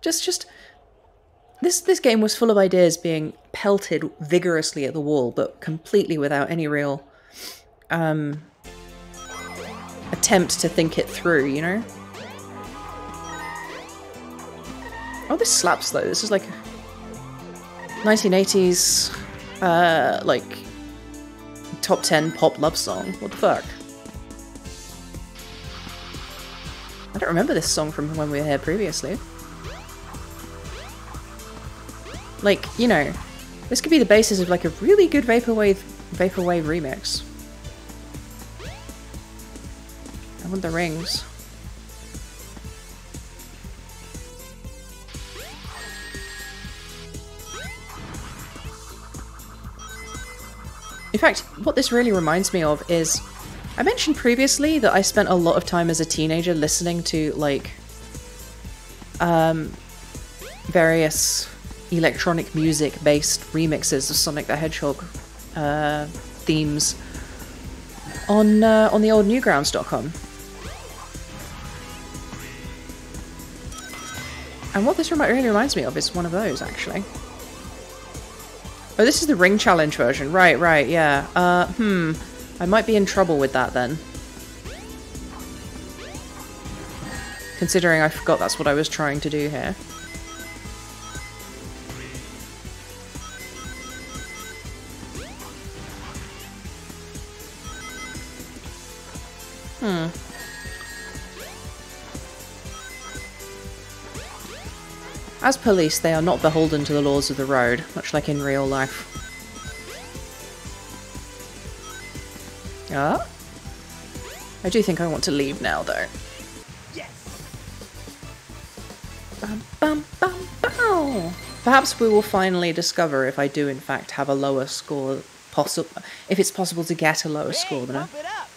Just just this this game was full of ideas being pelted vigorously at the wall, but completely without any real um, attempt to think it through. You know. Oh, this slaps though. This is like 1980s, uh, like top 10 pop love song. What the fuck? I don't remember this song from when we were here previously. Like, you know, this could be the basis of like a really good vaporwave vaporwave remix. I want the rings. In fact, what this really reminds me of is I mentioned previously that I spent a lot of time as a teenager listening to like um, various electronic music based remixes of Sonic the Hedgehog uh, themes on uh, on the old Newgrounds.com. And what this really reminds me of is one of those, actually. Oh, this is the ring challenge version. Right, right, yeah. Uh, hmm. I might be in trouble with that then. Considering I forgot that's what I was trying to do here. Hmm. As police, they are not beholden to the laws of the road, much like in real life. Ah? I do think I want to leave now, though. Yes! Bum, bum, bum, bow. Perhaps we will finally discover if I do, in fact, have a lower score. Possible, if it's possible to get a lower score than a Pump it up!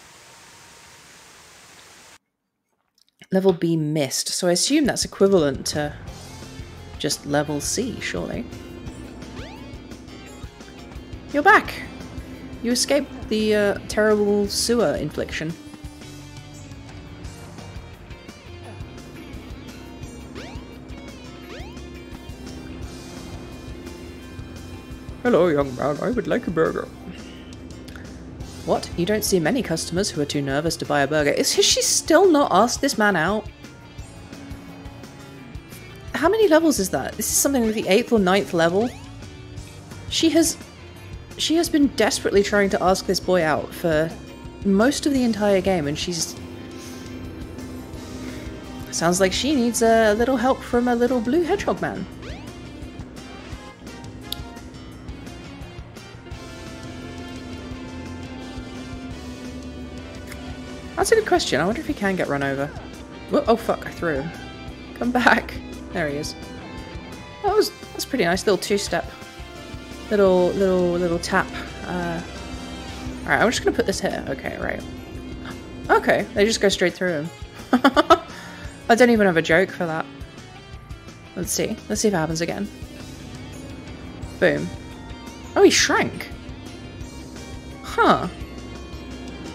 level B missed. So I assume that's equivalent to just level C, surely. You're back. You escaped the uh, terrible sewer infliction. Hello, young man. I would like a burger. What? You don't see many customers who are too nervous to buy a burger. Is she still not asked this man out? How many levels is that? This is something like the eighth or ninth level. She has she has been desperately trying to ask this boy out for most of the entire game and she's sounds like she needs a little help from a little blue hedgehog man. That's a good question. I wonder if he can get run over. Whoa, oh fuck, I threw him. Come back. There he is. That was that's pretty nice little two-step. Little little little tap. Uh, Alright, I'm just gonna put this here. Okay, right. Okay, they just go straight through him. [LAUGHS] I don't even have a joke for that. Let's see. Let's see if it happens again. Boom. Oh, he shrank. Huh.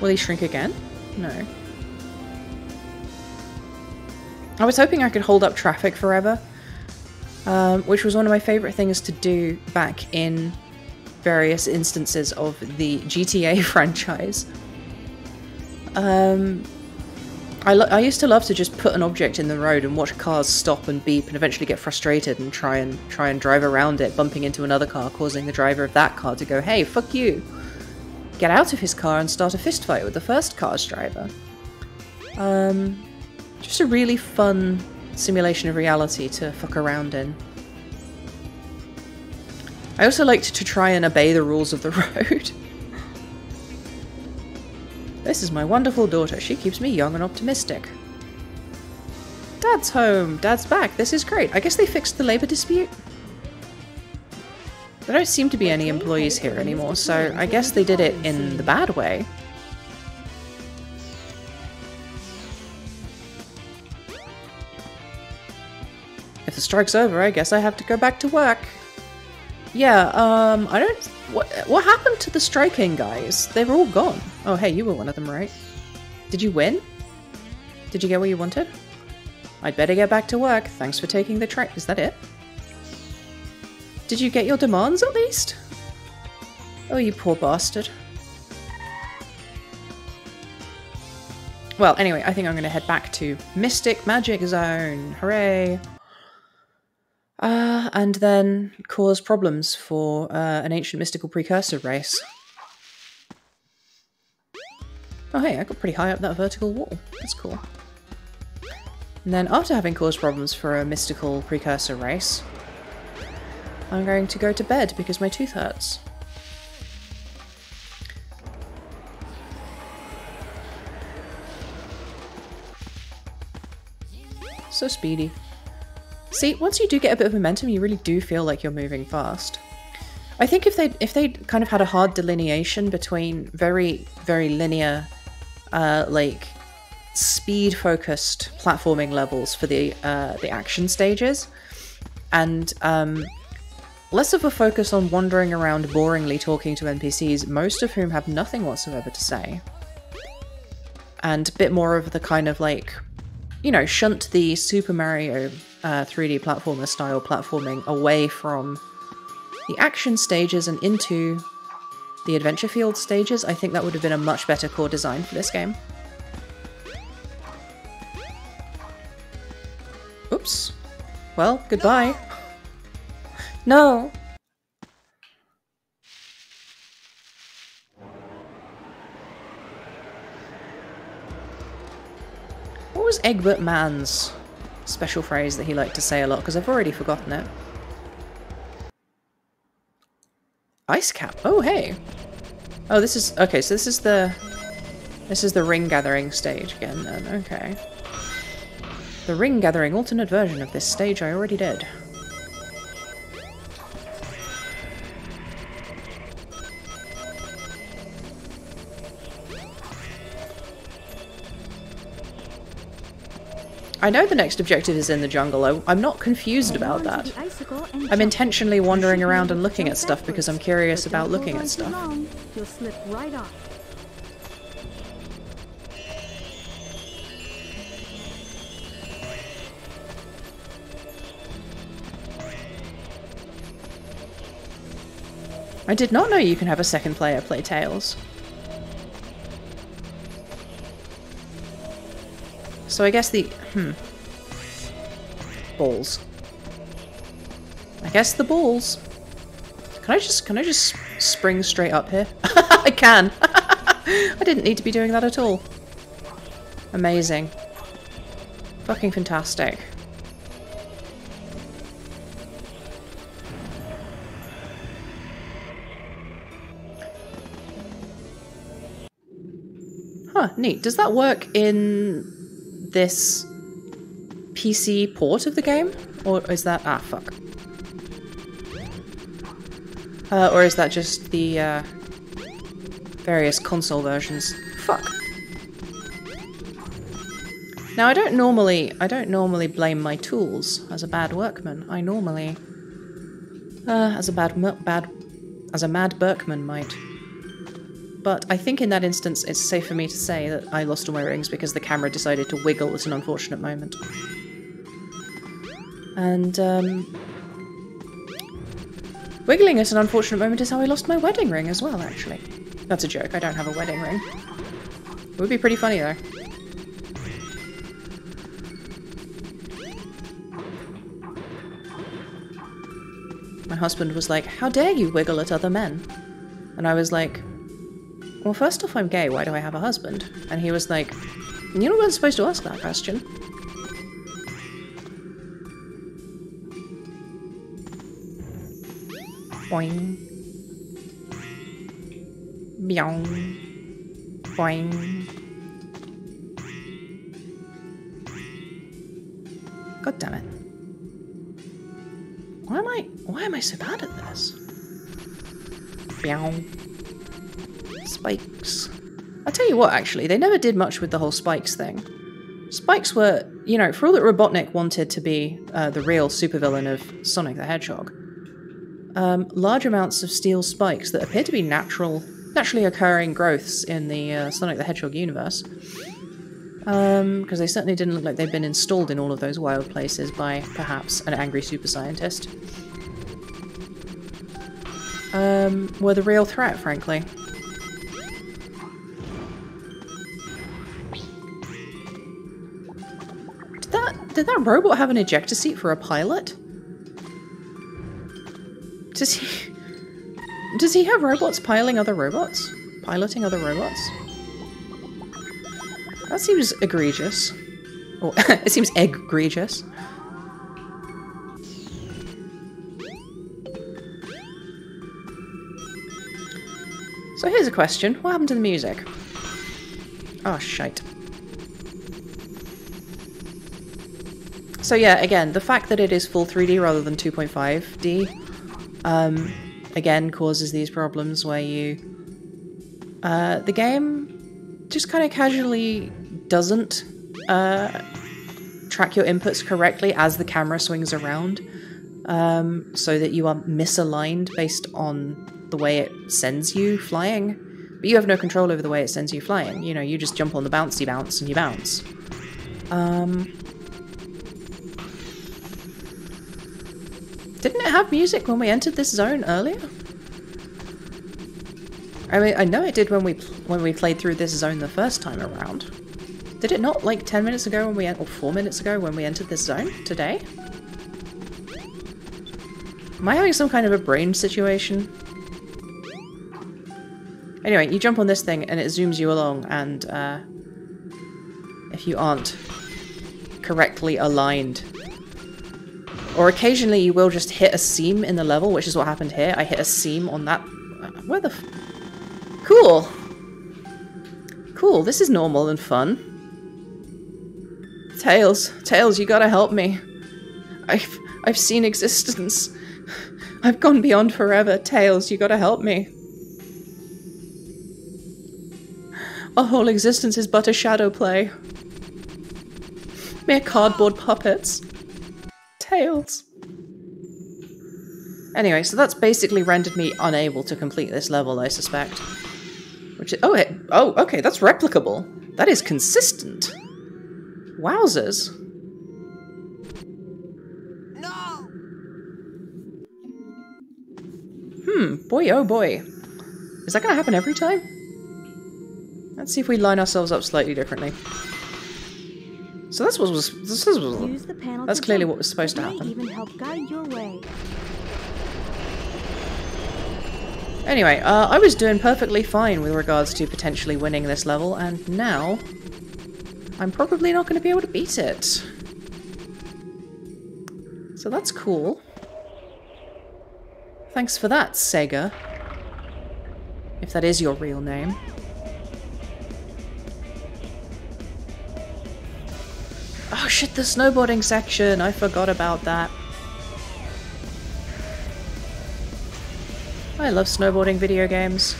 Will he shrink again? No. I was hoping I could hold up traffic forever, um, which was one of my favourite things to do back in various instances of the GTA [LAUGHS] franchise. Um, I, I used to love to just put an object in the road and watch cars stop and beep and eventually get frustrated and try and try and drive around it, bumping into another car, causing the driver of that car to go, "Hey, fuck you!" Get out of his car and start a fistfight with the first car's driver. Um, just a really fun simulation of reality to fuck around in. I also liked to try and obey the rules of the [LAUGHS] road. this is my wonderful daughter. She keeps me young and optimistic. Dad's home. Dad's back. This is great. I guess they fixed the labor dispute. There don't seem to be any employees here anymore, so I guess they did it in the bad way. If the strike's over, I guess I have to go back to work. Yeah, um, I don't... What, what happened to the striking guys? They were all gone. Oh, hey, you were one of them, right? Did you win? Did you get what you wanted? I'd better get back to work. Thanks for taking the train. Is that it? Did you get your demands at least? Oh, you poor bastard. Well, anyway, I think I'm going to head back to Mystic Magic Zone. Hooray! Uh, and then cause problems for uh, an ancient mystical precursor race. Oh hey, I got pretty high up that vertical wall. That's cool. And then after having caused problems for a mystical precursor race, I'm going to go to bed because my tooth hurts. So speedy. See, once you do get a bit of momentum, you really do feel like you're moving fast. I think if they if they kind of had a hard delineation between very very linear, uh, like speed focused platforming levels for the uh, the action stages, and um, less of a focus on wandering around boringly talking to NPCs, most of whom have nothing whatsoever to say, and a bit more of the kind of like, you know, shunt the Super Mario uh, 3D platformer style platforming away from the action stages and into the adventure field stages, I think that would have been a much better core design for this game. Oops. Well, goodbye. No! What was Egbert Mann's special phrase that he liked to say a lot? Because I've already forgotten it. Ice cap. Oh, hey. Oh, this is... Okay, so this is the... This is the ring gathering stage again, then. Okay. The ring gathering alternate version of this stage I already did. I know the next objective is in the jungle. I, I'm not confused about that. I'm intentionally wandering around and looking at stuff because I'm curious about looking at stuff. You'll slip right off. I did not know you can have a second player play Tails. So I guess the... Hmm. Balls. I guess the balls. Can I just... Can I just spring straight up here? [LAUGHS] I can! [LAUGHS] I didn't need to be doing that at all. Amazing. Fucking fantastic. Huh, neat. Does that work in this PC port of the game? Or is that... Ah, fuck. Uh, or is that just the uh, various console versions? Fuck. Now I don't normally I don't normally blame my tools as a bad workman. I normally uh, as a bad bad as a mad Berkman might. But I think in that instance it's safe for me to say that I lost all my rings because the camera decided to wiggle at an unfortunate moment. And um, wiggling at an unfortunate moment is how I lost my wedding ring as well, actually. That's a joke, I don't have a wedding ring. It would be pretty funny though. My husband was like, how dare you wiggle at other men? And I was like, well, first off, I'm gay, why do I have a husband? And he was like, you're not supposed to ask that question. Boing. Byong. Boing. God damn it. Why am I why am I so bad at this? Byong. Spikes. I tell you what, actually, they never did much with the whole spikes thing. Spikes were, you know, for all that Robotnik wanted to be uh, the real supervillain of Sonic the Hedgehog, um, large amounts of steel spikes that appear to be natural, naturally occurring growths in the uh, Sonic the Hedgehog universe, because um, they certainly didn't look like they'd been installed in all of those wild places by, perhaps, an angry super scientist. um, were the real threat, frankly. Did that robot have an ejector seat for a pilot? Does he does he have robots piling other robots? Piloting other robots? That seems egregious. Or oh, [LAUGHS] it seems egregious. So here's a question. What happened to the music? Oh, shite. So yeah, again, the fact that it is full 3D rather than 2.5D, um, again, causes these problems where you... Uh, the game just kind of casually doesn't uh, track your inputs correctly as the camera swings around, um, so that you are misaligned based on the way it sends you flying. But you have no control over the way it sends you flying. You know, you just jump on the bouncy bounce and you bounce. Um, didn't it have music when we entered this zone earlier? I mean, I know it did when we when we played through this zone the first time around. Did it not like 10 minutes ago when we or 4 minutes ago when we entered this zone today? Am I having some kind of a brain situation? Anyway, you jump on this thing and it zooms you along and uh, if you aren't correctly aligned or occasionally you will just hit a seam in the level, which is what happened here. I hit a seam on that... Where the... cool! Cool, this is normal and fun. Tails, Tails, you gotta help me. I've, I've seen existence. I've gone beyond forever. Tails, you gotta help me. Our whole existence is but a shadow play. Mere cardboard puppets. Tails. Anyway, so that's basically rendered me unable to complete this level, I suspect. Which is- oh, it, oh, okay, that's replicable. That is consistent. Wowzers. No! Hmm, boy oh boy. Is that gonna happen every time? Let's see if we line ourselves up slightly differently. So that's what was this is panel that's clearly what was supposed to happen. even help guide your way. Anyway, uh, I was doing perfectly fine with regards to potentially winning this level, and now I'm probably not going to be able to beat it. So that's cool. Thanks for that, Sega. If that is your real name. Oh shit, the snowboarding section! I forgot about that. I love snowboarding video games.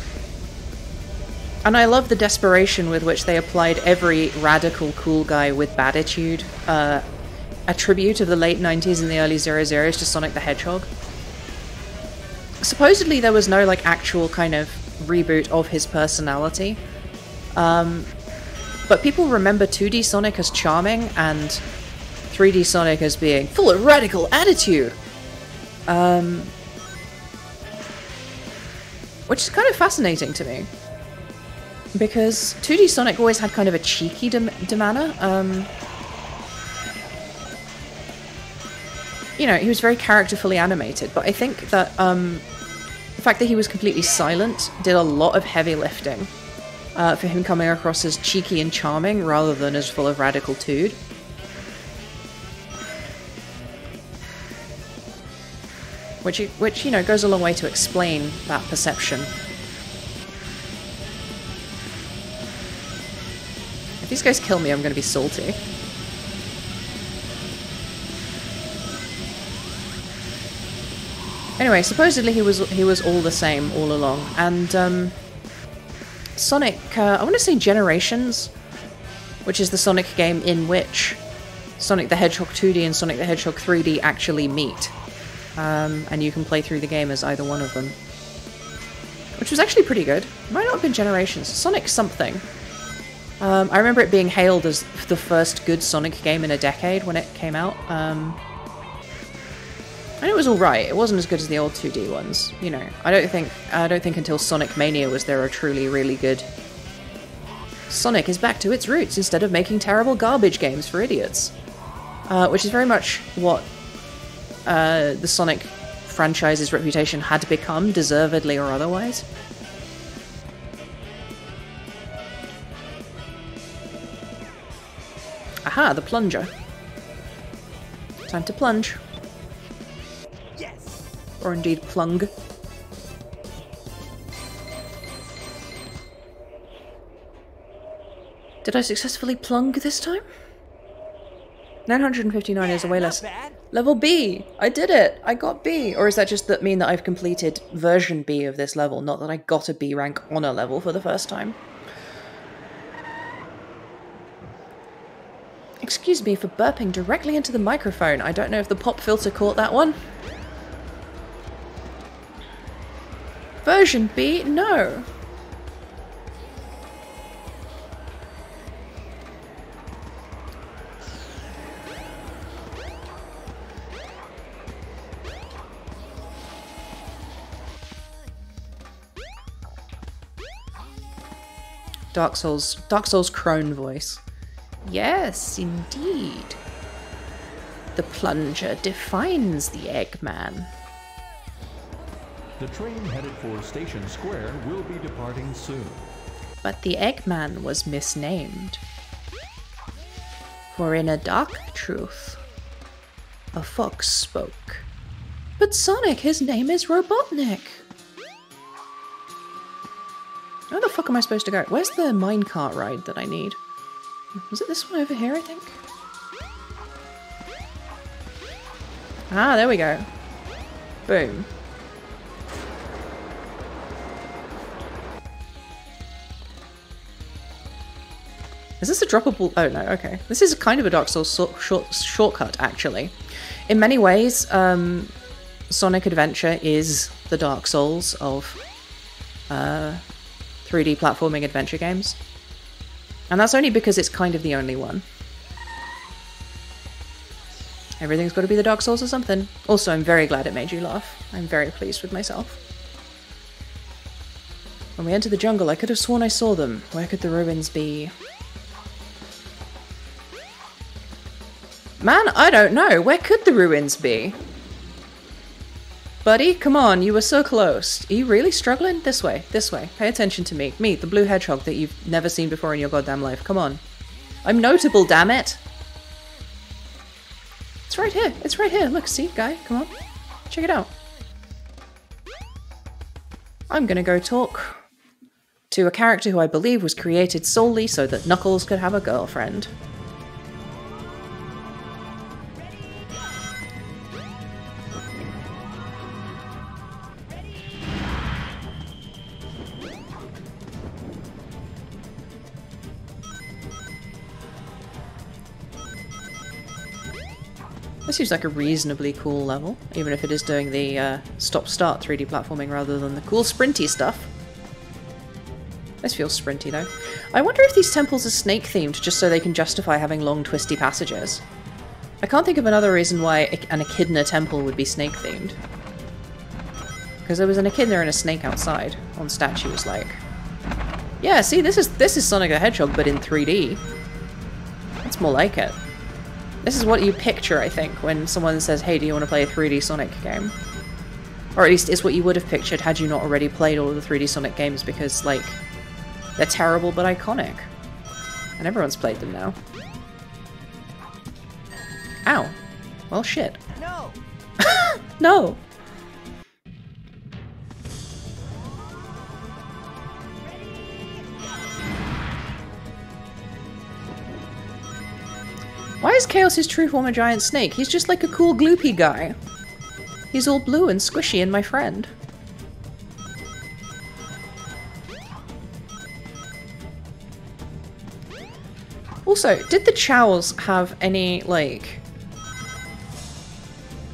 And I love the desperation with which they applied every radical cool guy with baditude uh, attribute of the late 90s and the early 00s to Sonic the Hedgehog. Supposedly there was no like actual kind of reboot of his personality. Um, but people remember 2D Sonic as charming and 3D Sonic as being full of radical attitude. Um, which is kind of fascinating to me. Because 2D Sonic always had kind of a cheeky dem- demeanor. Um, you know, he was very characterfully animated, but I think that um, the fact that he was completely silent did a lot of heavy lifting uh, for him coming across as cheeky and charming rather than as full of radical tude. Which, which, you know, goes a long way to explain that perception. If these guys kill me, I'm going to be salty. Anyway, supposedly he was he was all the same all along, and um, Sonic, uh, I want to say Generations, which is the Sonic game in which Sonic the Hedgehog 2D and Sonic the Hedgehog 3D actually meet, um, and you can play through the game as either one of them, which was actually pretty good. Might not have been Generations, Sonic something. Um, I remember it being hailed as the first good Sonic game in a decade when it came out. Um, And it was all right. It wasn't as good as the old 2D ones. You know, I don't think I don't think until Sonic Mania was there a truly really good. Sonic is back to its roots instead of making terrible garbage games for idiots, uh, which is very much what uh, the Sonic franchise's reputation had become, deservedly or otherwise. Aha, the plunger. Time to plunge. Or indeed plung. Did I successfully plung this time? 959 is a way less. Level B! I did it! I got B! Or is that just that mean that I've completed version B of this level, not that I got a B rank on a level for the first time? Excuse me for burping directly into the microphone. I don't know if the pop filter caught that one. Version B? No. Dark Souls, Dark Souls crone voice. Yes, indeed. The plunger defines the Eggman. The train headed for Station Square will be departing soon. But the Eggman was misnamed. For in a dark truth, a fox spoke. But Sonic, his name is Robotnik. Where the fuck am I supposed to go? Where's the minecart ride that I need? Was it this one over here, I think? Ah, there we go. Boom. Is this a droppable? Oh no, okay. This is kind of a Dark Souls so- short- shortcut, actually. In many ways, um, Sonic Adventure is the Dark Souls of uh, 3D platforming adventure games. And that's only because it's kind of the only one. Everything's got to be the Dark Souls or something. Also, I'm very glad it made you laugh. I'm very pleased with myself. When we entered the jungle, I could have sworn I saw them. Where could the ruins be? Man, I don't know. Where could the ruins be? Buddy, come on, you were so close. Are you really struggling? This way, this way. Pay attention to me. Me, the blue hedgehog that you've never seen before in your goddamn life. Come on. I'm notable, damn it. It's right here. It's right here. Look, see, guy, come on. Check it out. I'm gonna go talk to a character who I believe was created solely so that Knuckles could have a girlfriend. This seems like a reasonably cool level, even if it is doing the uh, stop-start 3D platforming rather than the cool sprinty stuff. This feels sprinty though. I wonder if these temples are snake-themed just so they can justify having long twisty passages. I can't think of another reason why an Echidna temple would be snake-themed. Because there was an Echidna and a snake outside on statues, like... Yeah, see, this is this is Sonic the Hedgehog, but in 3D. It's more like it. This is what you picture, I think, when someone says, hey, do you want to play a 3D Sonic game? Or at least it's what you would have pictured had you not already played all of the 3D Sonic games, because, like, they're terrible but iconic. And everyone's played them now. Ow. Well, shit. No! [LAUGHS] No! Why is Chaos his true form a giant snake? He's just like a cool gloopy guy. He's all blue and squishy and my friend. Also, did the Chao have any, like,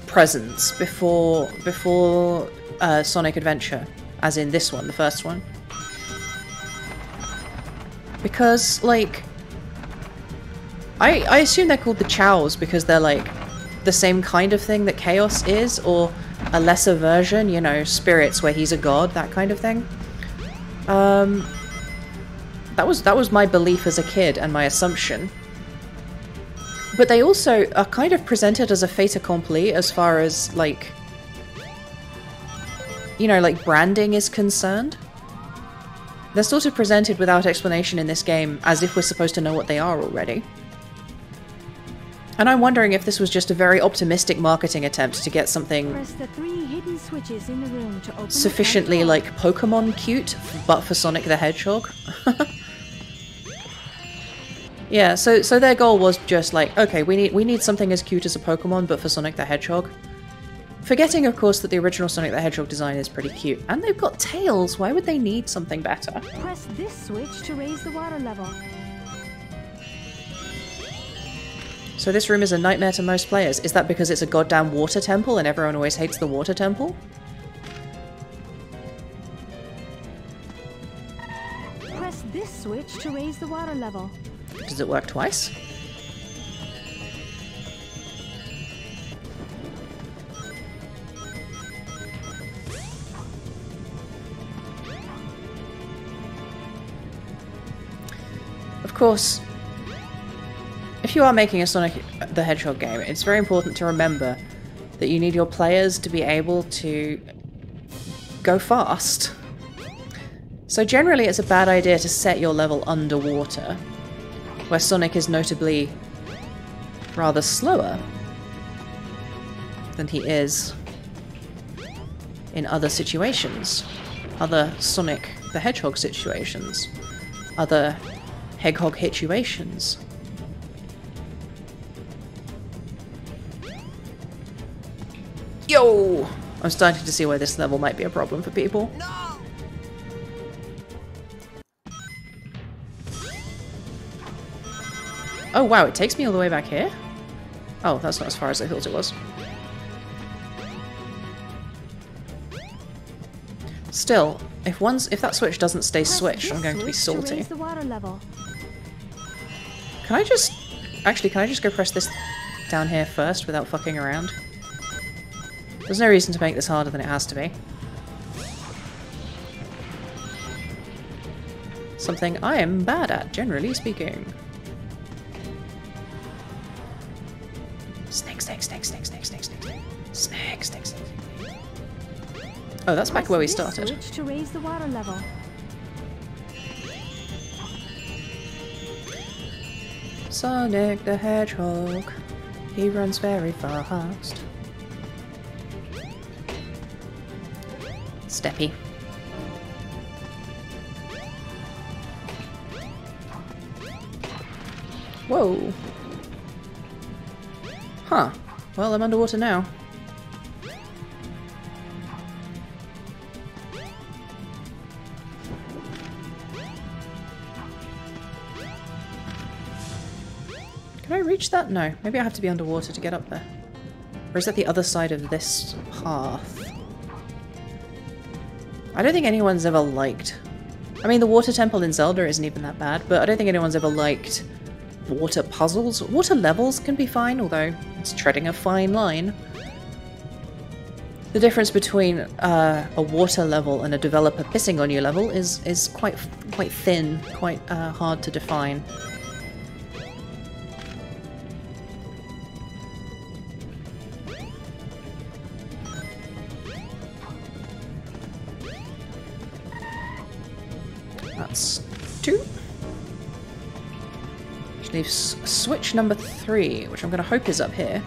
presence before before uh, Sonic Adventure, as in this one, the first one. Because like, I I assume they're called the Chao because they're like the same kind of thing that Chaos is, or a lesser version, you know, spirits where he's a god, that kind of thing. Um, that was that was my belief as a kid and my assumption. But they also are kind of presented as a fait accompli as far as like you know, like branding is concerned. They're sort of presented without explanation in this game as if we're supposed to know what they are already. And I'm wondering if this was just a very optimistic marketing attempt to get something Press the three hidden switches in the room to open the front sufficiently like Pokemon cute, but for Sonic the Hedgehog. [LAUGHS] yeah, so so their goal was just like, okay, we need we need something as cute as a Pokemon, but for Sonic the Hedgehog. Forgetting, of course, that the original Sonic the Hedgehog design is pretty cute, and they've got tails. Why would they need something better? Press this switch to raise the water level. So this room is a nightmare to most players. Is that because it's a goddamn water temple and everyone always hates the water temple? Press this switch to raise the water level. Does it work twice? Of course, if you are making a Sonic the Hedgehog game, it's very important to remember that you need your players to be able to go fast. So generally it's a bad idea to set your level underwater, where Sonic is notably rather slower than he is in other situations. Other Sonic the Hedgehog situations. Other Hedgehog situations. Yo! I'm starting to see why this level might be a problem for people. Oh wow, it takes me all the way back here? Oh, that's not as far as I thought it was. Still, if one's if that switch doesn't stay switched, I'm going to be salty. raise the water level. Can I just... Actually, can I just go press this down here first without fucking around? There's no reason to make this harder than it has to be. Something I am bad at, generally speaking. Snake, snake, snake, snake, snake, snake, snake, snake. Snake, snake, snake. Oh, that's back where we started. To raise the water level. Sonic the Hedgehog. He runs very fast. Steppy. Whoa. Huh. Well, I'm underwater now. Can I reach that? No. Maybe I have to be underwater to get up there. Or is that the other side of this path? I don't think anyone's ever liked... I mean, the water temple in Zelda isn't even that bad, but I don't think anyone's ever liked water puzzles. Water levels can be fine, although it's treading a fine line. The difference between uh, a water level and a developer pissing on you level is is quite quite thin, quite uh, hard to define. Switch number three, which I'm going to hope is up here.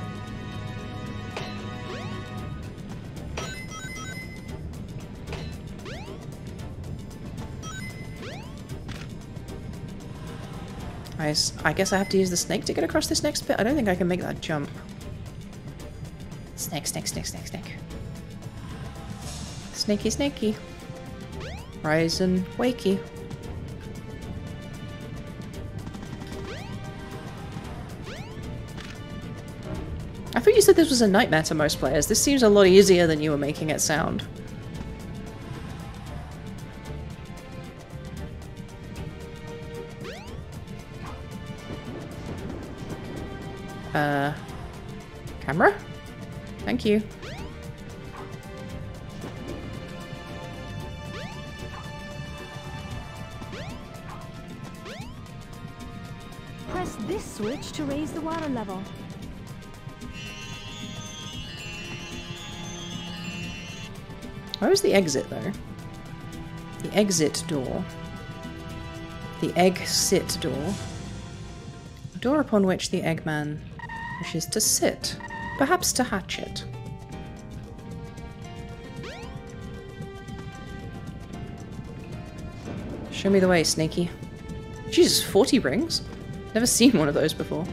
I, I guess I have to use the snake to get across this next bit. I don't think I can make that jump. Snake, snake, snake, snake, snake. Snaky, snaky. Rise and wakey. Thought you said this was a nightmare to most players. This seems a lot easier than you were making it sound. Uh, Camera? Thank you. Press this switch to raise the water level. Was the exit, though? The exit door. The egg sit door. A door upon which the Eggman wishes to sit. Perhaps to hatch it. Show me the way, Snaky. Jesus, 40 rings? Never seen one of those before.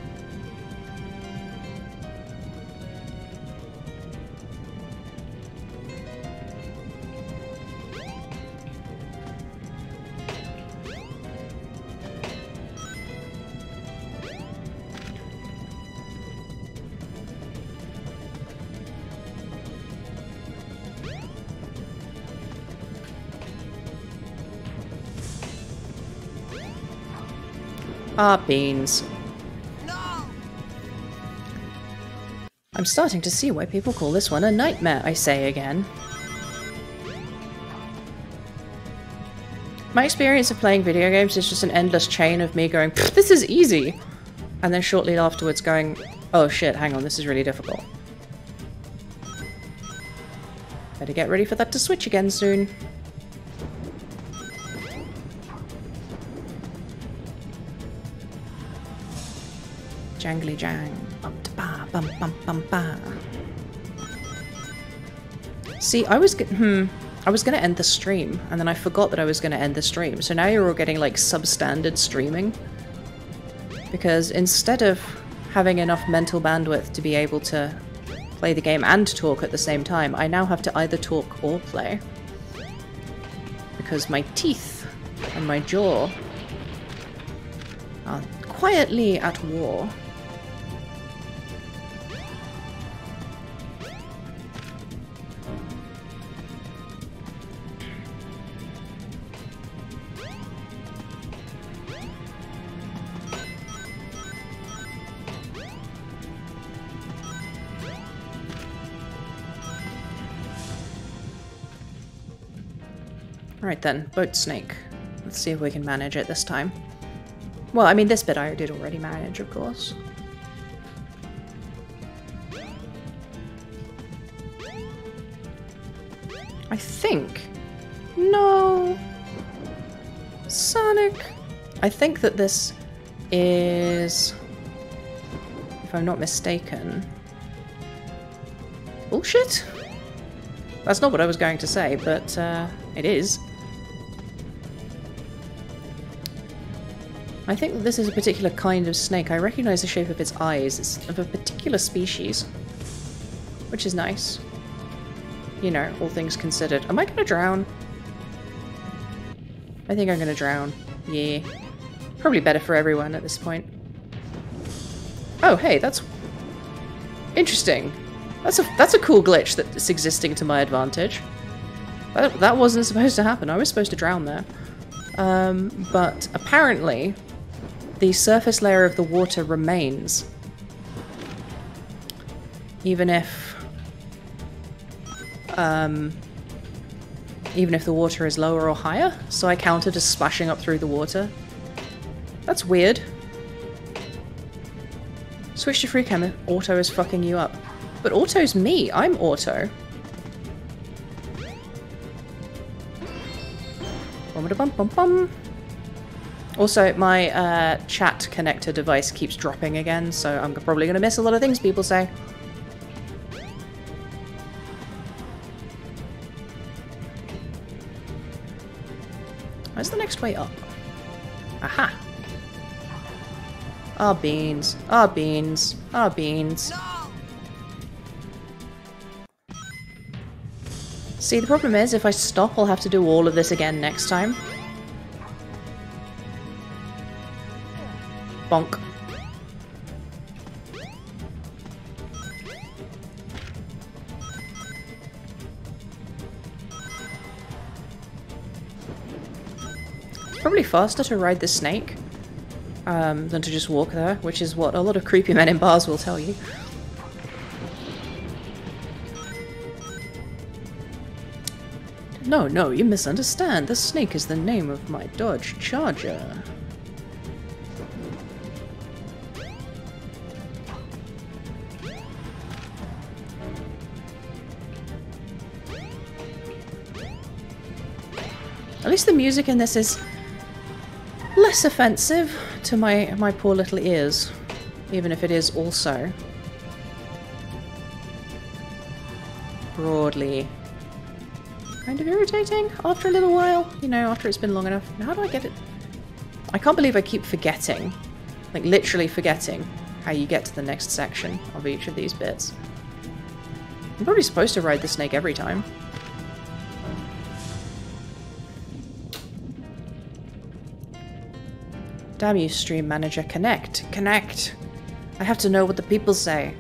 Ah, beans. I'm starting to see why people call this one a nightmare, I say again. My experience of playing video games is just an endless chain of me going, this is easy! And then shortly afterwards going, oh shit, hang on, this is really difficult. Better get ready for that to switch again soon. Jangly jang. Bum ba bum bum bum ba. See, I was g- hmm. I was gonna end the stream, and then I forgot that I was gonna end the stream. So now you're all getting like substandard streaming. Because instead of having enough mental bandwidth to be able to play the game and talk at the same time, I now have to either talk or play. Because my teeth and my jaw are quietly at war. Alright then, boat snake. Let's see if we can manage it this time. Well, I mean, this bit I did already manage, of course. I think. No. Sonic. I think that this is, if I'm not mistaken, bullshit? That's not what I was going to say, but uh, it is. I think this is a particular kind of snake. I recognize the shape of its eyes. It's of a particular species. Which is nice. You know, all things considered. Am I gonna drown? I think I'm gonna drown. Yeah. Probably better for everyone at this point. Oh, hey, that's... Interesting. That's a, that's a cool glitch that's existing to my advantage. That, that wasn't supposed to happen. I was supposed to drown there. Um, but apparently, the surface layer of the water remains. Even if... Um, even if the water is lower or higher. So I counted as splashing up through the water. That's weird. Switch to free cam auto is fucking you up. But auto's me. I'm auto. Bum bum bum bum. Also, my uh, chat connector device keeps dropping again, so I'm probably going to miss a lot of things people say. Where's the next way up? Aha! Ah, beans. Ah, beans. Ah, beans. See, the problem is, if I stop, I'll have to do all of this again next time. Bonk. It's probably faster to ride the snake um, than to just walk there, which is what a lot of creepy men in bars will tell you. No, no, you misunderstand. The snake is the name of my Dodge Charger. Least the music in this is less offensive to my my poor little ears, even if it is also broadly kind of irritating after a little while. You know, after it's been long enough. How do I get it? I can't believe I keep forgetting, like literally forgetting, how you get to the next section of each of these bits. I'm probably supposed to ride the snake every time. Damn you, stream manager. Connect. Connect. I have to know what the people say.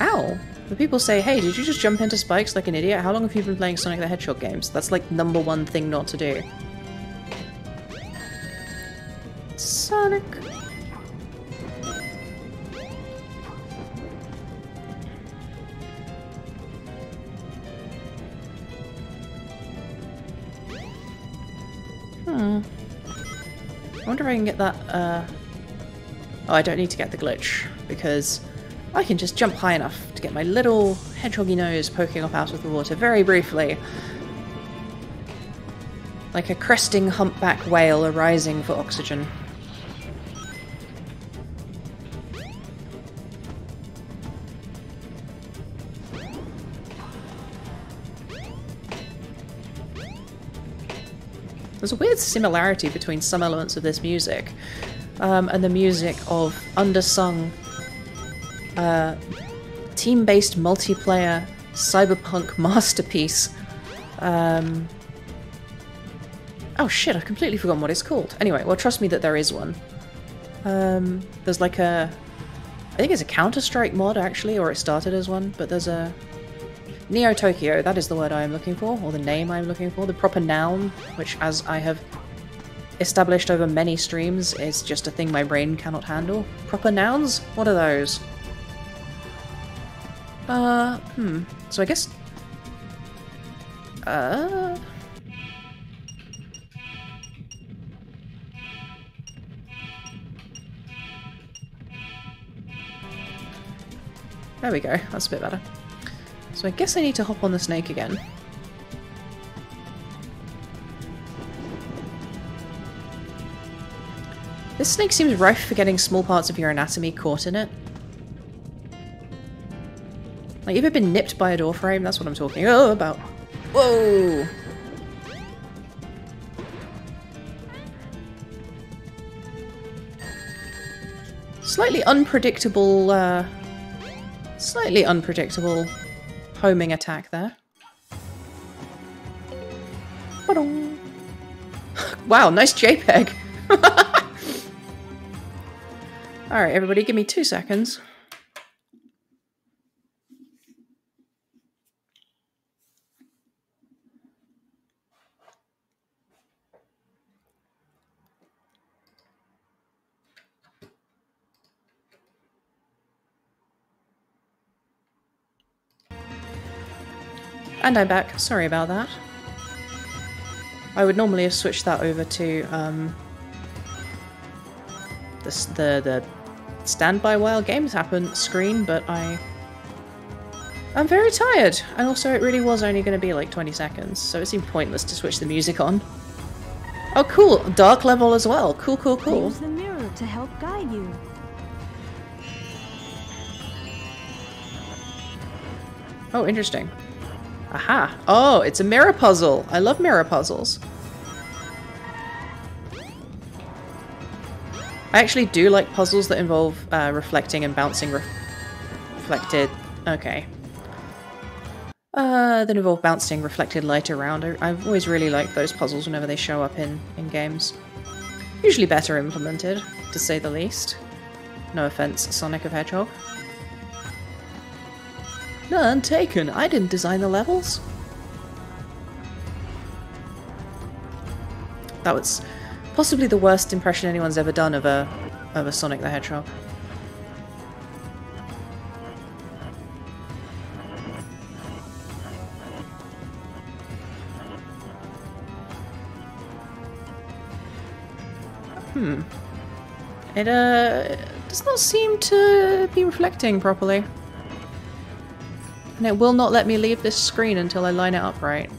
Ow. The people say, hey, did you just jump into spikes like an idiot? How long have you been playing Sonic the Hedgehog games? That's like number one thing not to do. Sonic. Hmm. I wonder if I can get that, uh... Oh, I don't need to get the glitch, because I can just jump high enough to get my little hedgehoggy nose poking up out of the water very briefly. Like a cresting humpback whale arising for oxygen. There's a weird similarity between some elements of this music um, and the music of undersung uh, team-based multiplayer cyberpunk [LAUGHS] masterpiece. Um, oh shit, I've completely forgotten what it's called. Anyway, well trust me that there is one. Um, there's like a... I think it's a Counter-Strike mod actually, or it started as one, but there's a... Neo Tokyo, that is the word I am looking for, or the name I'm looking for, the proper noun, which as I have established over many streams is just a thing my brain cannot handle. Proper nouns? What are those? Uh, hmm. So I guess... Uh... There we go, that's a bit better. So I guess I need to hop on the snake again. This snake seems rife for getting small parts of your anatomy caught in it. Like, you've ever been nipped by a door frame? That's what I'm talking oh, about. Whoa! Slightly unpredictable, uh, Slightly unpredictable homing attack there. wow, nice JPEG! [LAUGHS] Alright, everybody, give me two seconds. And I'm back. Sorry about that. I would normally have switched that over to um, the, the, the standby while games happen screen, but I... I'm very tired, and also it really was only going to be like 20 seconds, so it seemed pointless to switch the music on. Oh cool, dark level as well. Cool, cool, cool. Use the mirror to help guide you. Oh, interesting. Aha! Oh, it's a mirror puzzle! I love mirror puzzles. I actually do like puzzles that involve uh, reflecting and bouncing re reflected... Okay. Uh, that involve bouncing reflected light around. I, I've always really liked those puzzles whenever they show up in, in games. Usually better implemented, to say the least. No offense, Sonic of Hedgehog. None taken. I didn't design the levels. That was possibly the worst impression anyone's ever done of a of a Sonic the Hedgehog. Hmm. It uh, does not seem to be reflecting properly. And it will not let me leave this screen until I line it up right.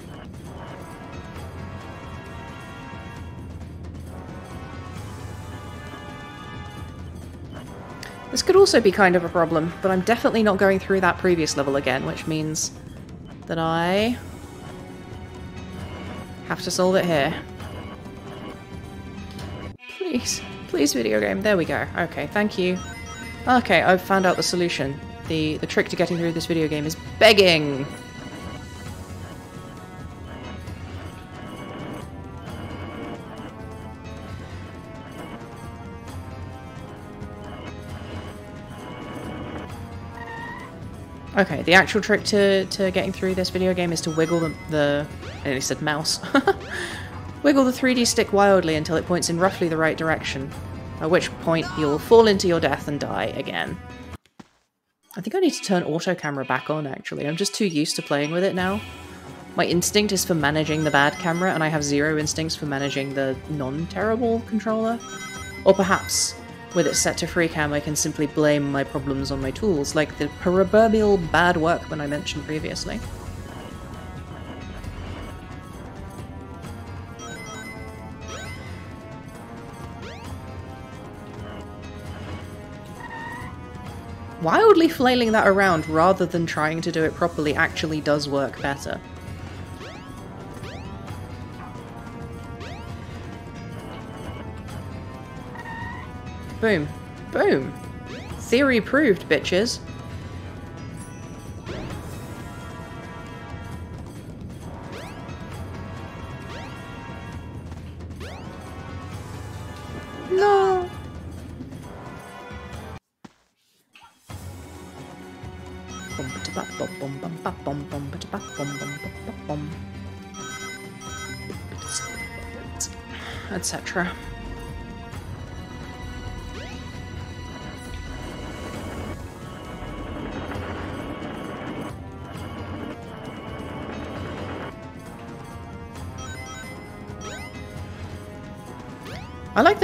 This could also be kind of a problem, but I'm definitely not going through that previous level again, which means that I have to solve it here. Please, please video game. There we go. Okay, thank you. Okay, I've found out the solution. The, the trick to getting through this video game is begging! Okay, the actual trick to, to getting through this video game is to wiggle the, the I nearly said mouse. [LAUGHS] wiggle the 3D stick wildly until it points in roughly the right direction, at which point you'll fall into your death and die again. I think I need to turn auto camera back on actually, I'm just too used to playing with it now. My instinct is for managing the bad camera and I have zero instincts for managing the non-terrible controller. Or perhaps with it set to free cam, I can simply blame my problems on my tools, like the proverbial bad workman I mentioned previously. Wildly flailing that around rather than trying to do it properly actually does work better. Boom. Boom. Theory proved, bitches.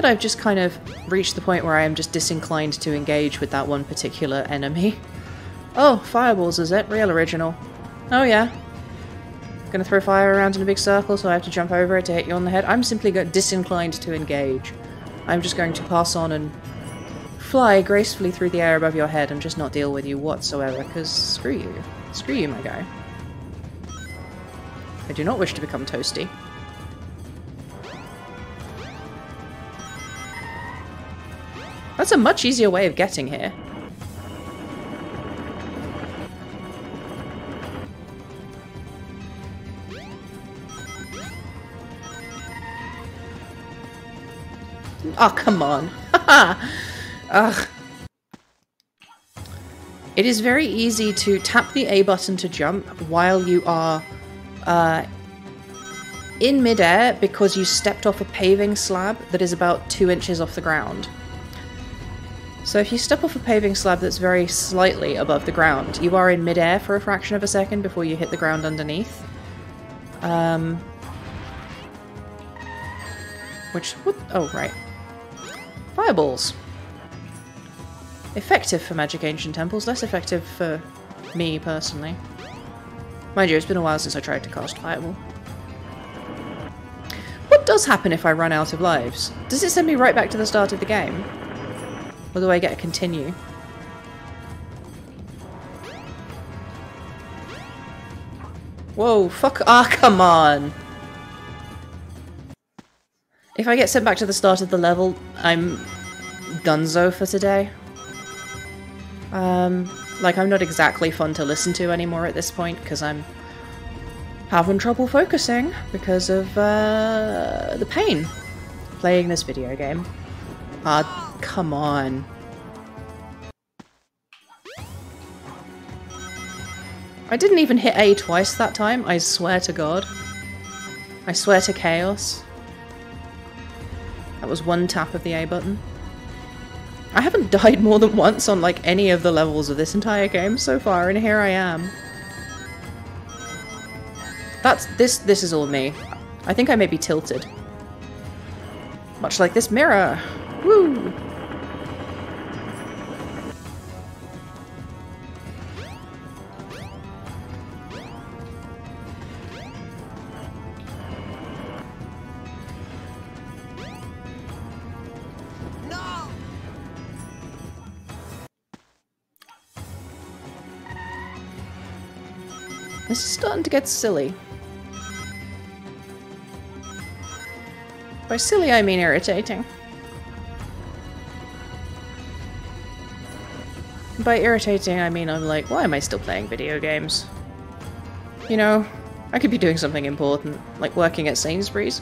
That I've just kind of reached the point where I am just disinclined to engage with that one particular enemy. Oh, fireballs is it? Real original. Oh yeah. Gonna throw fire around in a big circle so I have to jump over it to hit you on the head. I'm simply disinclined to engage. I'm just going to pass on and fly gracefully through the air above your head and just not deal with you whatsoever, because screw you. Screw you, my guy. I do not wish to become toasty. That's a much easier way of getting here. Oh, come on. [LAUGHS] Ugh. It is very easy to tap the A button to jump while you are uh, in midair because you stepped off a paving slab that is about two inches off the ground. So if you step off a paving slab that's very slightly above the ground, you are in midair for a fraction of a second before you hit the ground underneath. Um, which, what, oh right. Fireballs. Effective for Magic Ancient Temples, less effective for me personally. Mind you, it's been a while since I tried to cast Fireball. What does happen if I run out of lives? Does it send me right back to the start of the game? Or do I get a continue? Whoa, fuck- ah, come on! If I get sent back to the start of the level, I'm gunzo for today. Um, like, I'm not exactly fun to listen to anymore at this point, because I'm having trouble focusing because of, uh, the pain playing this video game. Ah, come on. I didn't even hit A twice that time, I swear to god. I swear to chaos. That was one tap of the A button. I haven't [LAUGHS] died more than once on like any of the levels of this entire game so far, and here I am. That's this this is all me. I think I may be tilted. Much like this mirror. Woo! To get silly. By silly, I mean irritating. By irritating, I mean I'm like, why am I still playing video games? You know, I could be doing something important, like working at Sainsbury's.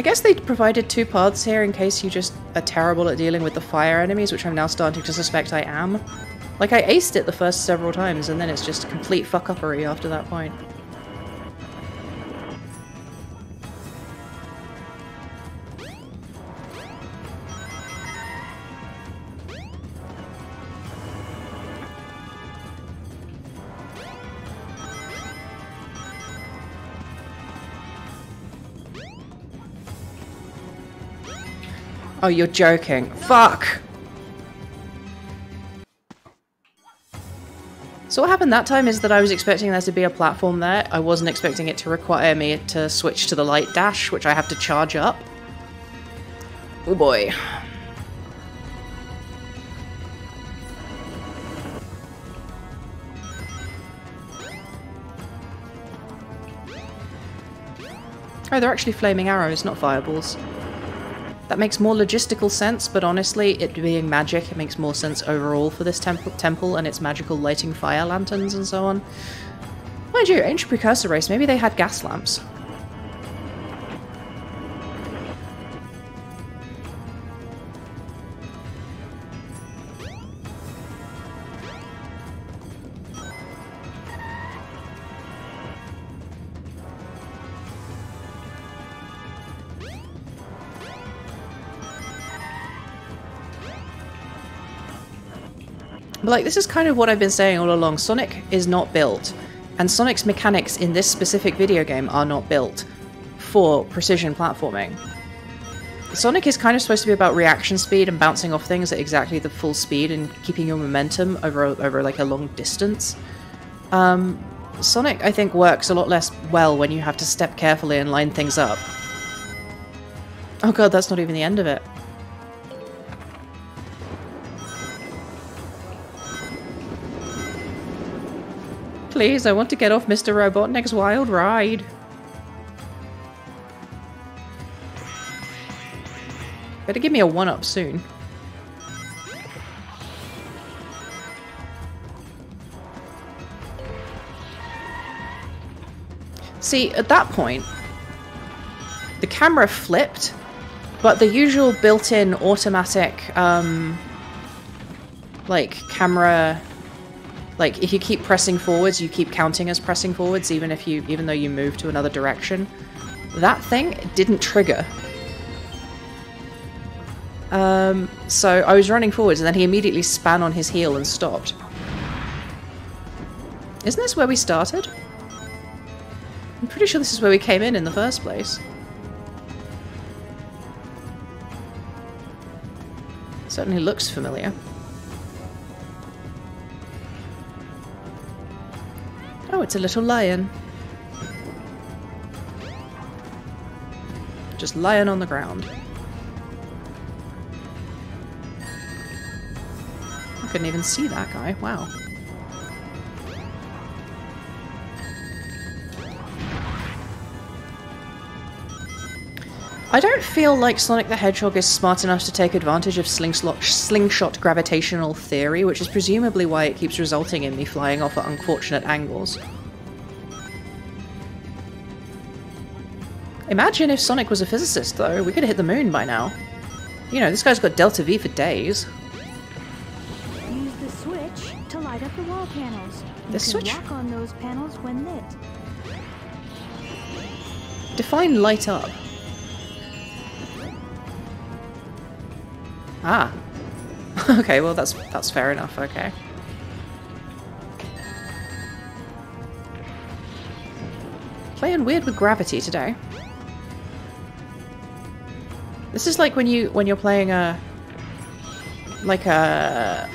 I guess they provided two paths here in case you just are terrible at dealing with the fire enemies, which I'm now starting to suspect I am. Like, I aced it the first several times, and then it's just complete fuck-uppery after that point. Oh, you're joking. Fuck! So what happened that time is that I was expecting there to be a platform there. I wasn't expecting it to require me to switch to the light dash, which I have to charge up. Oh boy. Oh, they're actually flaming arrows, not fireballs. That makes more logistical sense, but honestly, it being magic, it makes more sense overall for this temple, temple and its magical lighting fire lanterns and so on. Mind you, ancient precursor race, maybe they had gas lamps. Like, this is kind of what I've been saying all along. Sonic is not built, and Sonic's mechanics in this specific video game are not built for precision platforming. Sonic is kind of supposed to be about reaction speed and bouncing off things at exactly the full speed and keeping your momentum over over like a long distance. Um, Sonic, I think, works a lot less well when you have to step carefully and line things up. Oh god, that's not even the end of it. Please, I want to get off Mr. Robotnik's wild ride. Better give me a one-up soon. See, at that point, the camera flipped, but the usual built-in automatic, um, like, camera like if you keep pressing forwards, you keep counting as pressing forwards, even if you even though you move to another direction. That thing didn't trigger. Um, so I was running forwards, and then he immediately span on his heel and stopped. Isn't this where we started? I'm pretty sure this is where we came in in the first place. Certainly looks familiar. Oh, it's a little lion. Just lying on the ground. I couldn't even see that guy. Wow. I don't feel like Sonic the Hedgehog is smart enough to take advantage of slingshot, slingshot gravitational theory, which is presumably why it keeps resulting in me flying off at unfortunate angles. Imagine if Sonic was a physicist, though. We could have hit the moon by now. You know, this guy's got Delta V for days. Use the switch to light up the wall panels. You The can switch? walk on those panels when lit. Define light up. Ah. [LAUGHS] okay, well that's that's fair enough, okay. Playing weird with gravity today. This is like when you when you're playing a like a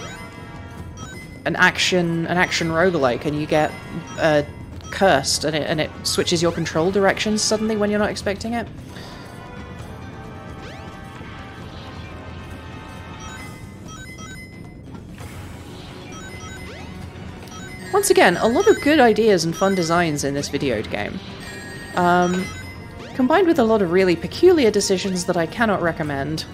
an action an action roguelike and you get uh, cursed and it and it switches your control directions suddenly when you're not expecting it. Once again, a lot of good ideas and fun designs in this video game. Um, combined with a lot of really peculiar decisions that I cannot recommend.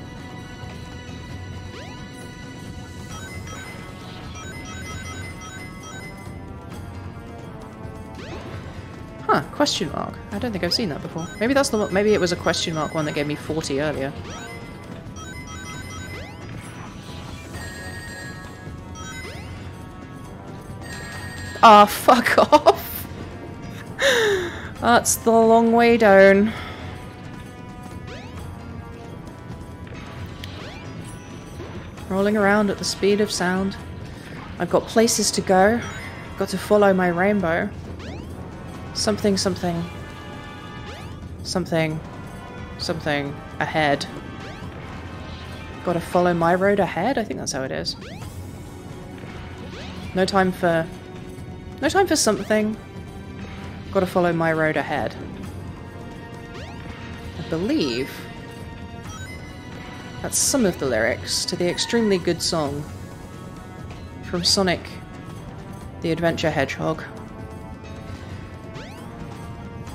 Huh, question mark. I don't think I've seen that before. Maybe that's the maybe it was a question mark one that gave me 40 earlier. Ah, oh, fuck [LAUGHS] off! That's the long way down. Rolling around at the speed of sound. I've got places to go. Got to follow my rainbow. Something, something. Something. Something ahead. Gotta follow my road ahead? I think that's how it is. No time for... No time for something. Gotta follow my road ahead. I believe... That's some of the lyrics to the extremely good song from Sonic the Adventure Hedgehog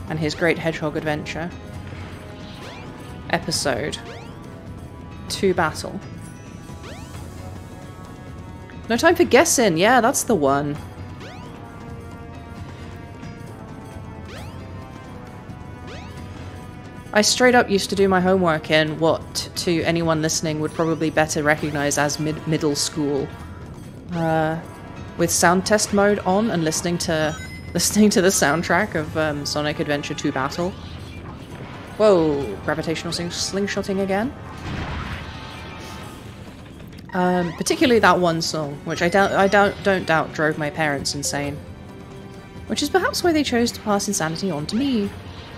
and his Great Hedgehog Adventure episode to battle. No time for guessing. Yeah, that's the one. I straight up used to do my homework in what, to anyone listening, would probably better recognize as mid middle school. Uh, with sound test mode on and listening to [LAUGHS] listening to the soundtrack of um, Sonic Adventure 2 Battle. Whoa, gravitational sling slingshotting again. Um, particularly that one song, which I doubt, I doubt, don't doubt drove my parents insane. Which is perhaps why they chose to pass insanity on to me.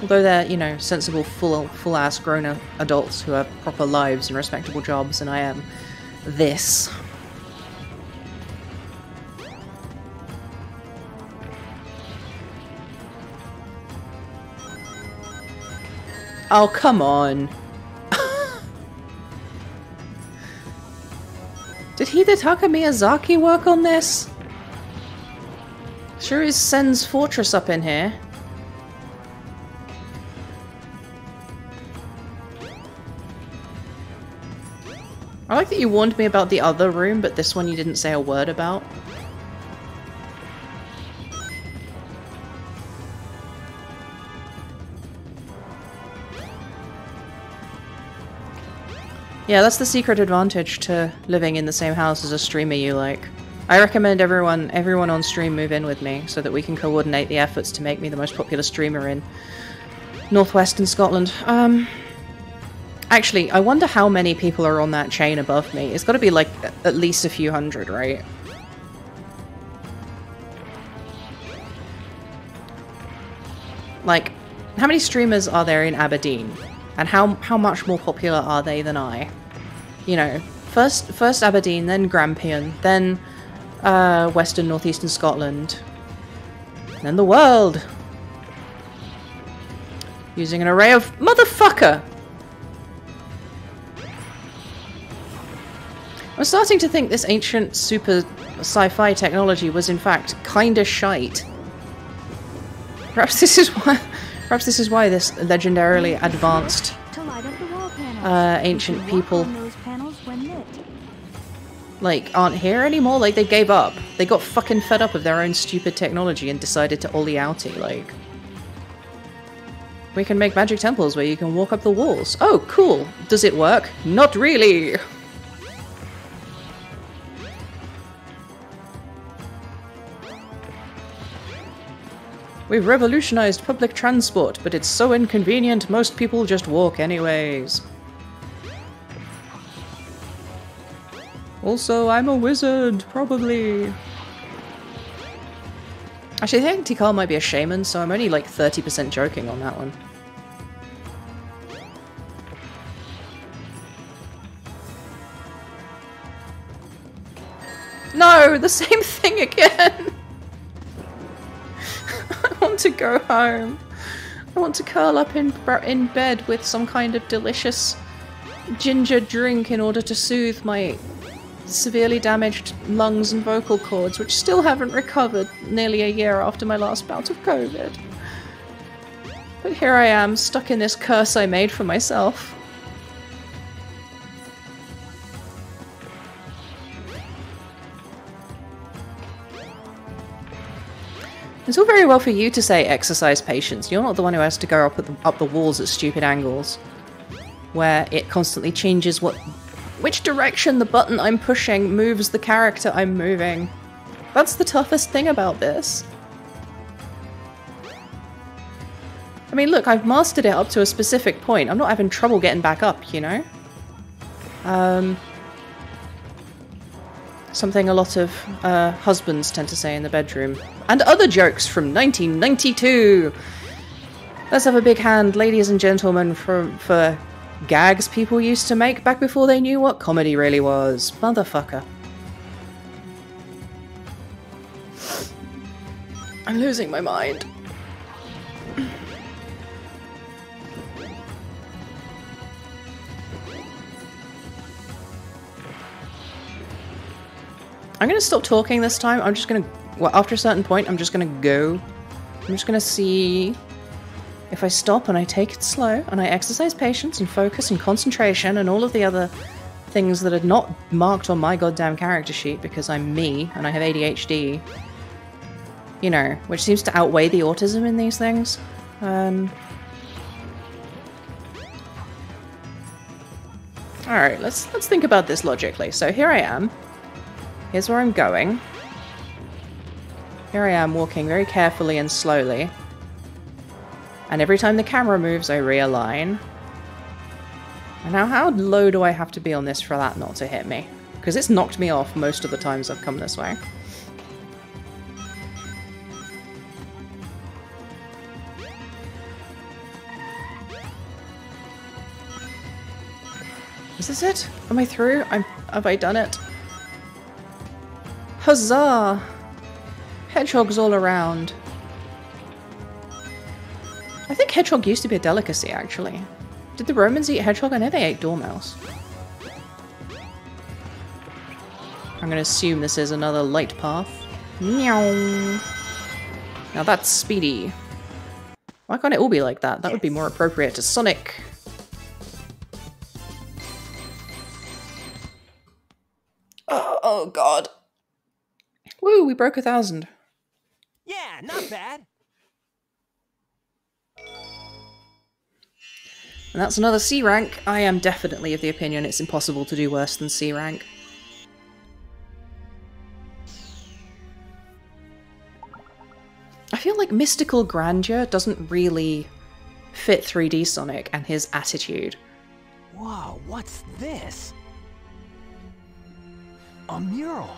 Although they're, you know, sensible, full, full-ass grown adults who have proper lives and respectable jobs, and I am this. Oh, come on. [LAUGHS] Did Hidetaka Miyazaki work on this? Sure is Sen's Fortress up in here. I like that you warned me about the other room, but this one you didn't say a word about. Yeah, that's the secret advantage to living in the same house as a streamer you like. I recommend everyone everyone on stream move in with me so that we can coordinate the efforts to make me the most popular streamer in northwestern Scotland. Um, actually, I wonder how many people are on that chain above me. It's got to be like at least a few hundred, right? Like, how many streamers are there in Aberdeen? And how how much more popular are they than I? You know, first first Aberdeen, then Grampian, then uh, Western Northeastern Scotland, then the world. Using an array of motherfucker. I'm starting to think this ancient super sci-fi technology was in fact kinda shite. Perhaps this is why Perhaps this is why this legendarily advanced uh, ancient people like aren't here anymore. Like they gave up. They got fucking fed up of their own stupid technology and decided to ollie outie. Like we can make magic temples where you can walk up the walls. Oh, cool. Does it work? Not really. [LAUGHS] We've revolutionized public transport, but it's so inconvenient most people just walk anyways. Also, I'm a wizard, probably. Actually, I think Tikal might be a shaman, so I'm only like 30% joking on that one. No, the same [LAUGHS] thing again! [LAUGHS] I want to go home. I want to curl up in, in bed with some kind of delicious ginger drink in order to soothe my severely damaged lungs and vocal cords, which still haven't recovered nearly a year after my last bout of COVID. But here I am, stuck in this curse I made for myself. It's all very well for you to say exercise patience. You're not the one who has to go up the, up the walls at stupid angles, where it constantly changes what, which direction the button I'm pushing moves the character I'm moving. That's the toughest thing about this. I mean, look, I've mastered it up to a specific point. I'm not having trouble getting back up, you know? Um, something a lot of uh, husbands tend to say in the bedroom. And other jokes from 1992! Let's have a big hand, ladies and gentlemen, for, for gags people used to make back before they knew what comedy really was. Motherfucker. I'm losing my mind. I'm gonna stop talking this time. I'm just gonna, well, after a certain point, I'm just gonna go. I'm just gonna see if I stop and I take it slow and I exercise patience and focus and concentration and all of the other things that are not marked on my goddamn character sheet because I'm me and I have ADHD. You know, which seems to outweigh the autism in these things. Um, Alright, let's let's think about this logically. So here I am. Here's where I'm going. Here I am walking very carefully and slowly. And every time the camera moves, I realign. And now how low do I have to be on this for that not to hit me? Because it's knocked me off most of the times I've come this way. Is this it? Am I through? I'm, have I done it? Huzzah! Hedgehogs all around. I think hedgehog used to be a delicacy, actually. Did the Romans eat hedgehog? I know they ate dormouse. I'm gonna assume this is another light path. Meow. Now that's speedy. Why can't it all be like that? That would be more appropriate to Sonic. Oh, oh god. Woo, we broke a thousand. Yeah, not bad. And that's another C rank. I am definitely of the opinion it's impossible to do worse than C rank. I feel like mystical grandeur doesn't really fit 3D Sonic and his attitude. Whoa, what's this? A mural.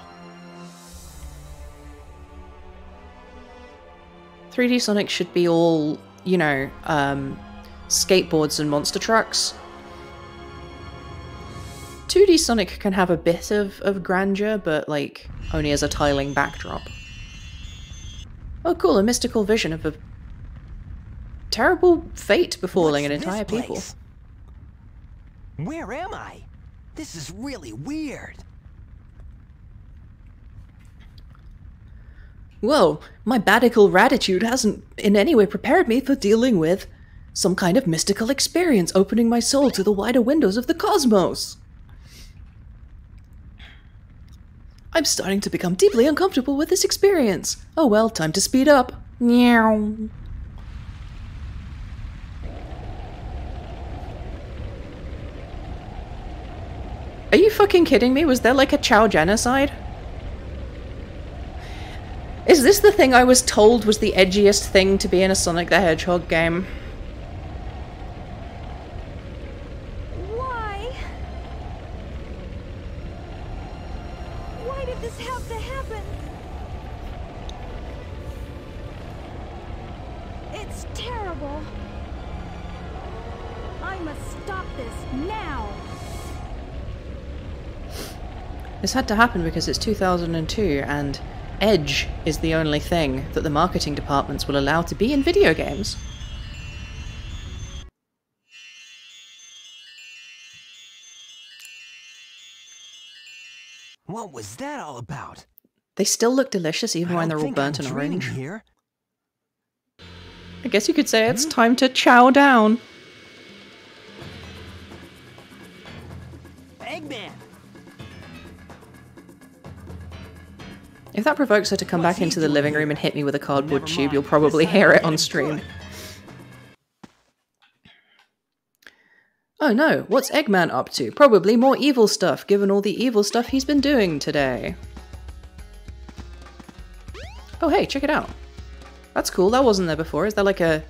3D Sonic should be all, you know, um, skateboards and monster trucks. 2D Sonic can have a bit of, of grandeur, but like only as a tiling backdrop. Oh cool, a mystical vision of a terrible fate befalling What's an entire people. Where am I? This is really weird. Whoa, my badical ratitude hasn't in any way prepared me for dealing with some kind of mystical experience opening my soul to the wider windows of the cosmos. I'm starting to become deeply uncomfortable with this experience. Oh well, time to speed up. Meow. Are you fucking kidding me? Was there like a Chao genocide? Is this the thing I was told was the edgiest thing to be in a Sonic the Hedgehog game? Why? Why did this have to happen? It's terrible. I must stop this now. This had to happen because it's 2002 and Edge is the only thing that the marketing departments will allow to be in video games. What was that all about? They still look delicious even when they're all burnt I'm and orange. Here. I guess you could say it's hmm? time to chow down. Eggman! If that provokes her to come back into the living room and hit me with a cardboard tube, you'll probably hear it on stream. Oh no, what's Eggman up to? Probably more evil stuff, given all the evil stuff he's been doing today. Oh hey, check it out. That's cool, that wasn't there before. Is that like a...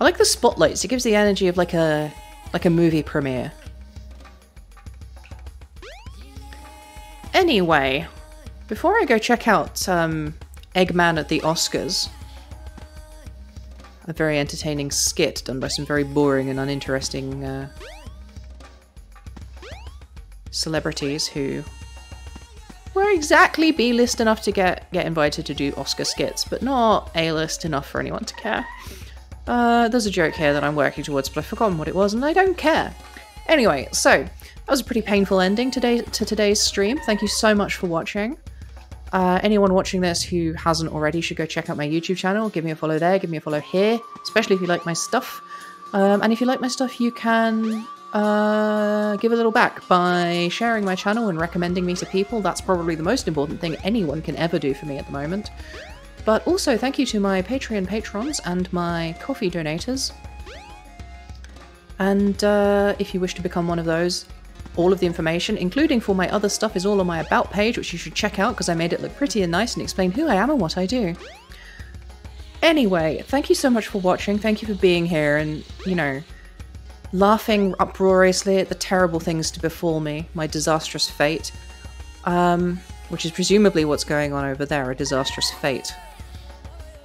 I like the spotlights, it gives the energy of like a... like a movie premiere. Anyway, before I go check out um, Eggman at the Oscars, a very entertaining skit done by some very boring and uninteresting uh, celebrities who were exactly B-list enough to get get invited to do Oscar skits, but not A-list enough for anyone to care. Uh, there's a joke here that I'm working towards, but I've forgotten what it was, and I don't care. Anyway, so that was a pretty painful ending today to today's stream. Thank you so much for watching. Uh, anyone watching this who hasn't already should go check out my YouTube channel. Give me a follow there, give me a follow here, especially if you like my stuff. Um, and if you like my stuff, you can uh, give a little back by sharing my channel and recommending me to people. That's probably the most important thing anyone can ever do for me at the moment. But also, thank you to my Patreon patrons and my Ko-fi donators. And uh, if you wish to become one of those, all of the information, including for my other stuff, is all on my About page, which you should check out because I made it look pretty and nice and explain who I am and what I do. Anyway, thank you so much for watching. Thank you for being here and, you know, laughing uproariously at the terrible things to befall me, my disastrous fate. Um, which is presumably what's going on over there, a disastrous fate.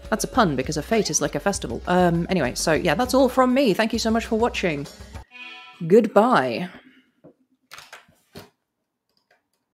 That's a pun because a fate is like a festival. Um, anyway, so yeah, that's all from me. Thank you so much for watching. Goodbye.